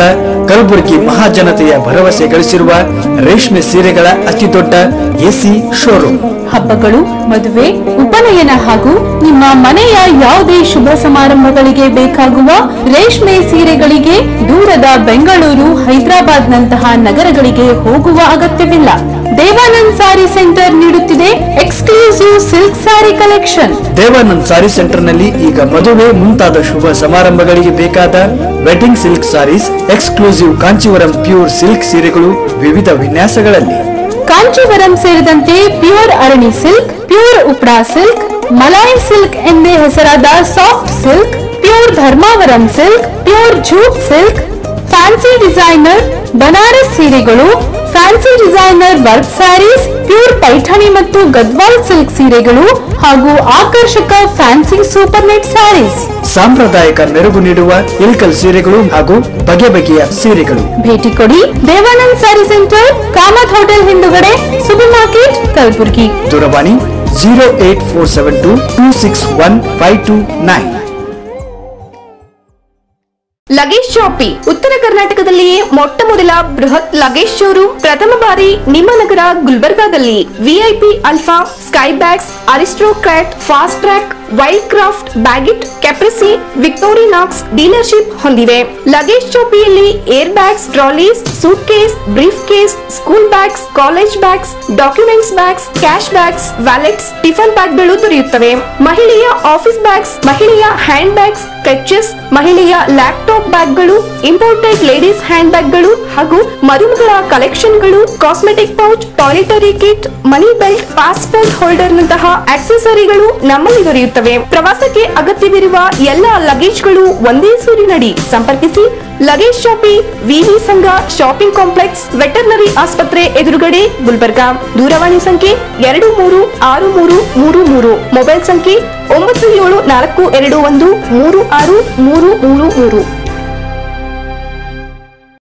ಕಲಬುರಗಿ ಮಹಾಜನತೆಯ ಭರವಸೆ ಗಳಿಸಿರುವ ರೇಷ್ಮೆ ಸೀರೆಗಳ ಅತಿ ದೊಡ್ಡ ಎಸಿ ಶೋರೂಮ್. ಹಬ್ಬಗಳು, ಮದುವೆ, ಉಪನಯನ ಹಾಗೂ ನಿಮ್ಮ ಮನೆಯ ಯಾವುದೇ ಶುಭ ಸಮಾರಂಭಗಳಿಗೆ ಬೇಕಾಗುವ ರೇಷ್ಮೆ ಸೀರೆಗಳಿಗೆ ದೂರದ ಬೆಂಗಳೂರು ಹೈದರಾಬಾದ್ ನಂತಹ ನಗರಗಳಿಗೆ ಹೋಗುವ ಅಗತ್ಯವಿಲ್ಲ. ದೇವಾನಂದ್ ಸಾರಿ ಸೆಂಟರ್ ನೀಡುತ್ತಿದೆ exclusive silk sari collection. Devanand sari ಸೆಂಟರ್ನಲ್ಲಿ ಈಗ ಮದುವೆ ಮುಂತಾದ ಶುಭ ಸಮಾರಂಭಗಳಿಗೆ ಬೇಕಾದ wedding silk sarees, exclusive Kanchivaram pure silk ಸೀರೆಗಳು ವಿವಿಧ ವಿನ್ಯಾಸಗಳಲ್ಲಿ. ಕಾಂಚೀವರಂ ಸೇರಿದಂತೆ pure Arani silk, pure Uppada silk, Malai silk ಎಂದೇ ಹೆಸರಾದ soft silk, pure Dharmavaram silk, pure jute silk, fancy designer, Banaras ಸೀರೆಗಳು fancy designer work sarees pure Paithani ಮತ್ತು ಗದ್ವಾಲ್ ಸಿಲ್ಕ್ ಸೀರೆಗಳು ಹಾಗೂ ಆಕರ್ಷಕ ಫ್ಯಾನ್ಸಿ ಸೂಪರ್ ನೆಟ್ ಸ್ಯಾರೀಸ್ ಸಾಂಪ್ರದಾಯಿಕ ಮೆರುಗು ನೀಡುವ ಇಲ್ಕಲ್ ಸೀರೆಗಳು ಹಾಗೂ ಬಗೆ ಬಗೆಯ ಸೀರೆಗಳು ಭೇಟಿ ಕೊಡಿ ದೇವಾನಂದ್ ಸ್ಯಾರಿ ಸೆಂಟರ್ ಕಾಮತ್ ಹೋಟೆಲ್ ಹಿಂದುಗಡೆ ಸೂಪರ್ ಮಾರ್ಕೆಟ್ ಕಲಬುರಗಿ ದೂರವಾಣಿ zero eight four seven two two six one five two nine luggage shoppe ಉತ್ತರ ಕರ್ನಾಟಕದಲ್ಲಿಯೇ ಮೊಟ್ಟ ಮೊದಲ ಬೃಹತ್ ಲಗೇಜ್ ಶೋರೂಮ್ ಪ್ರಥಮ ಬಾರಿ ನಿಮ್ಮ ನಗರ ಗುಲ್ಬರ್ಗಾದಲ್ಲಿ. VIP alpha Skybags Aristocrat Fastrack Wildcraft Baggit, Caprese, Victorinox dealership ಹೊಂದಿವೆ. Luggage ಚೌಪಿಯಲ್ಲಿ air bags, trolleys, suitcase, briefcase, school bags, college bags, documents bags, cash bags, wallets, tiffin ಬ್ಯಾಗ್ಗಳು ದೊರೆಯುತ್ತವೆ. ಮಹಿಳೆಯ ಆಫೀಸ್ ಬ್ಯಾಗ್ಸ್, ಮಹಿಳೆಯ ಹ್ಯಾಂಡ್ ಬ್ಯಾಗ್ಸ್ ಕಚ್ಚಸ್ ಮಹಿಳೆಯ ಲ್ಯಾಪ್ಟಾಪ್ ಬ್ಯಾಗ್ಗಳು, ಇಂಪೋರ್ಟೆಡ್ ಲೇಡೀಸ್ ಹ್ಯಾಂಡ್ ಬ್ಯಾಗ್ಗಳು ಹಾಗೂ ಮರುಮಗಳ ಕಲೆಕ್ಷನ್ಗಳು, cosmetic pouch, toiletry kit, money belt, passport holder ನಂತಹ ಆಕ್ಸೆಸರಿಗಳು ನಮ್ಮಲ್ಲಿ ದೊರೆಯುತ್ತವೆ. ಪ್ರವಾಸಕ್ಕೆ ಅಗತ್ಯವಿರುವ ಎಲ್ಲ ಲಗೇಜ್ಗಳು ಒಂದೇ ಸೂರಿನಡಿ ಸಂಪರ್ಕಿಸಿ ಲಗೇಜ್ ಶಾಪಿಂಗ್, ವಿವಿ ಸಂಘ, ಶಾಪಿಂಗ್ ಕಾಂಪ್ಲೆಕ್ಸ್, ವೆಟರ್ನರಿ ಆಸ್ಪತ್ರೆ ಎದುರುಗಡೆ ಗುಲ್ಬರ್ಗಾ. ದೂರವಾಣಿ ಸಂಖ್ಯೆ ಎರಡು ಮೂರು ಆರು ಮೂರು ಮೂರು ಮೂರು. ಮೊಬೈಲ್ ಸಂಖ್ಯೆ ಒಂಬತ್ತು ಏಳು ನಾಲ್ಕು ಎರಡು ಒಂದು ಮೂರು ಆರು ಮೂರು ಮೂರು ಮೂರು.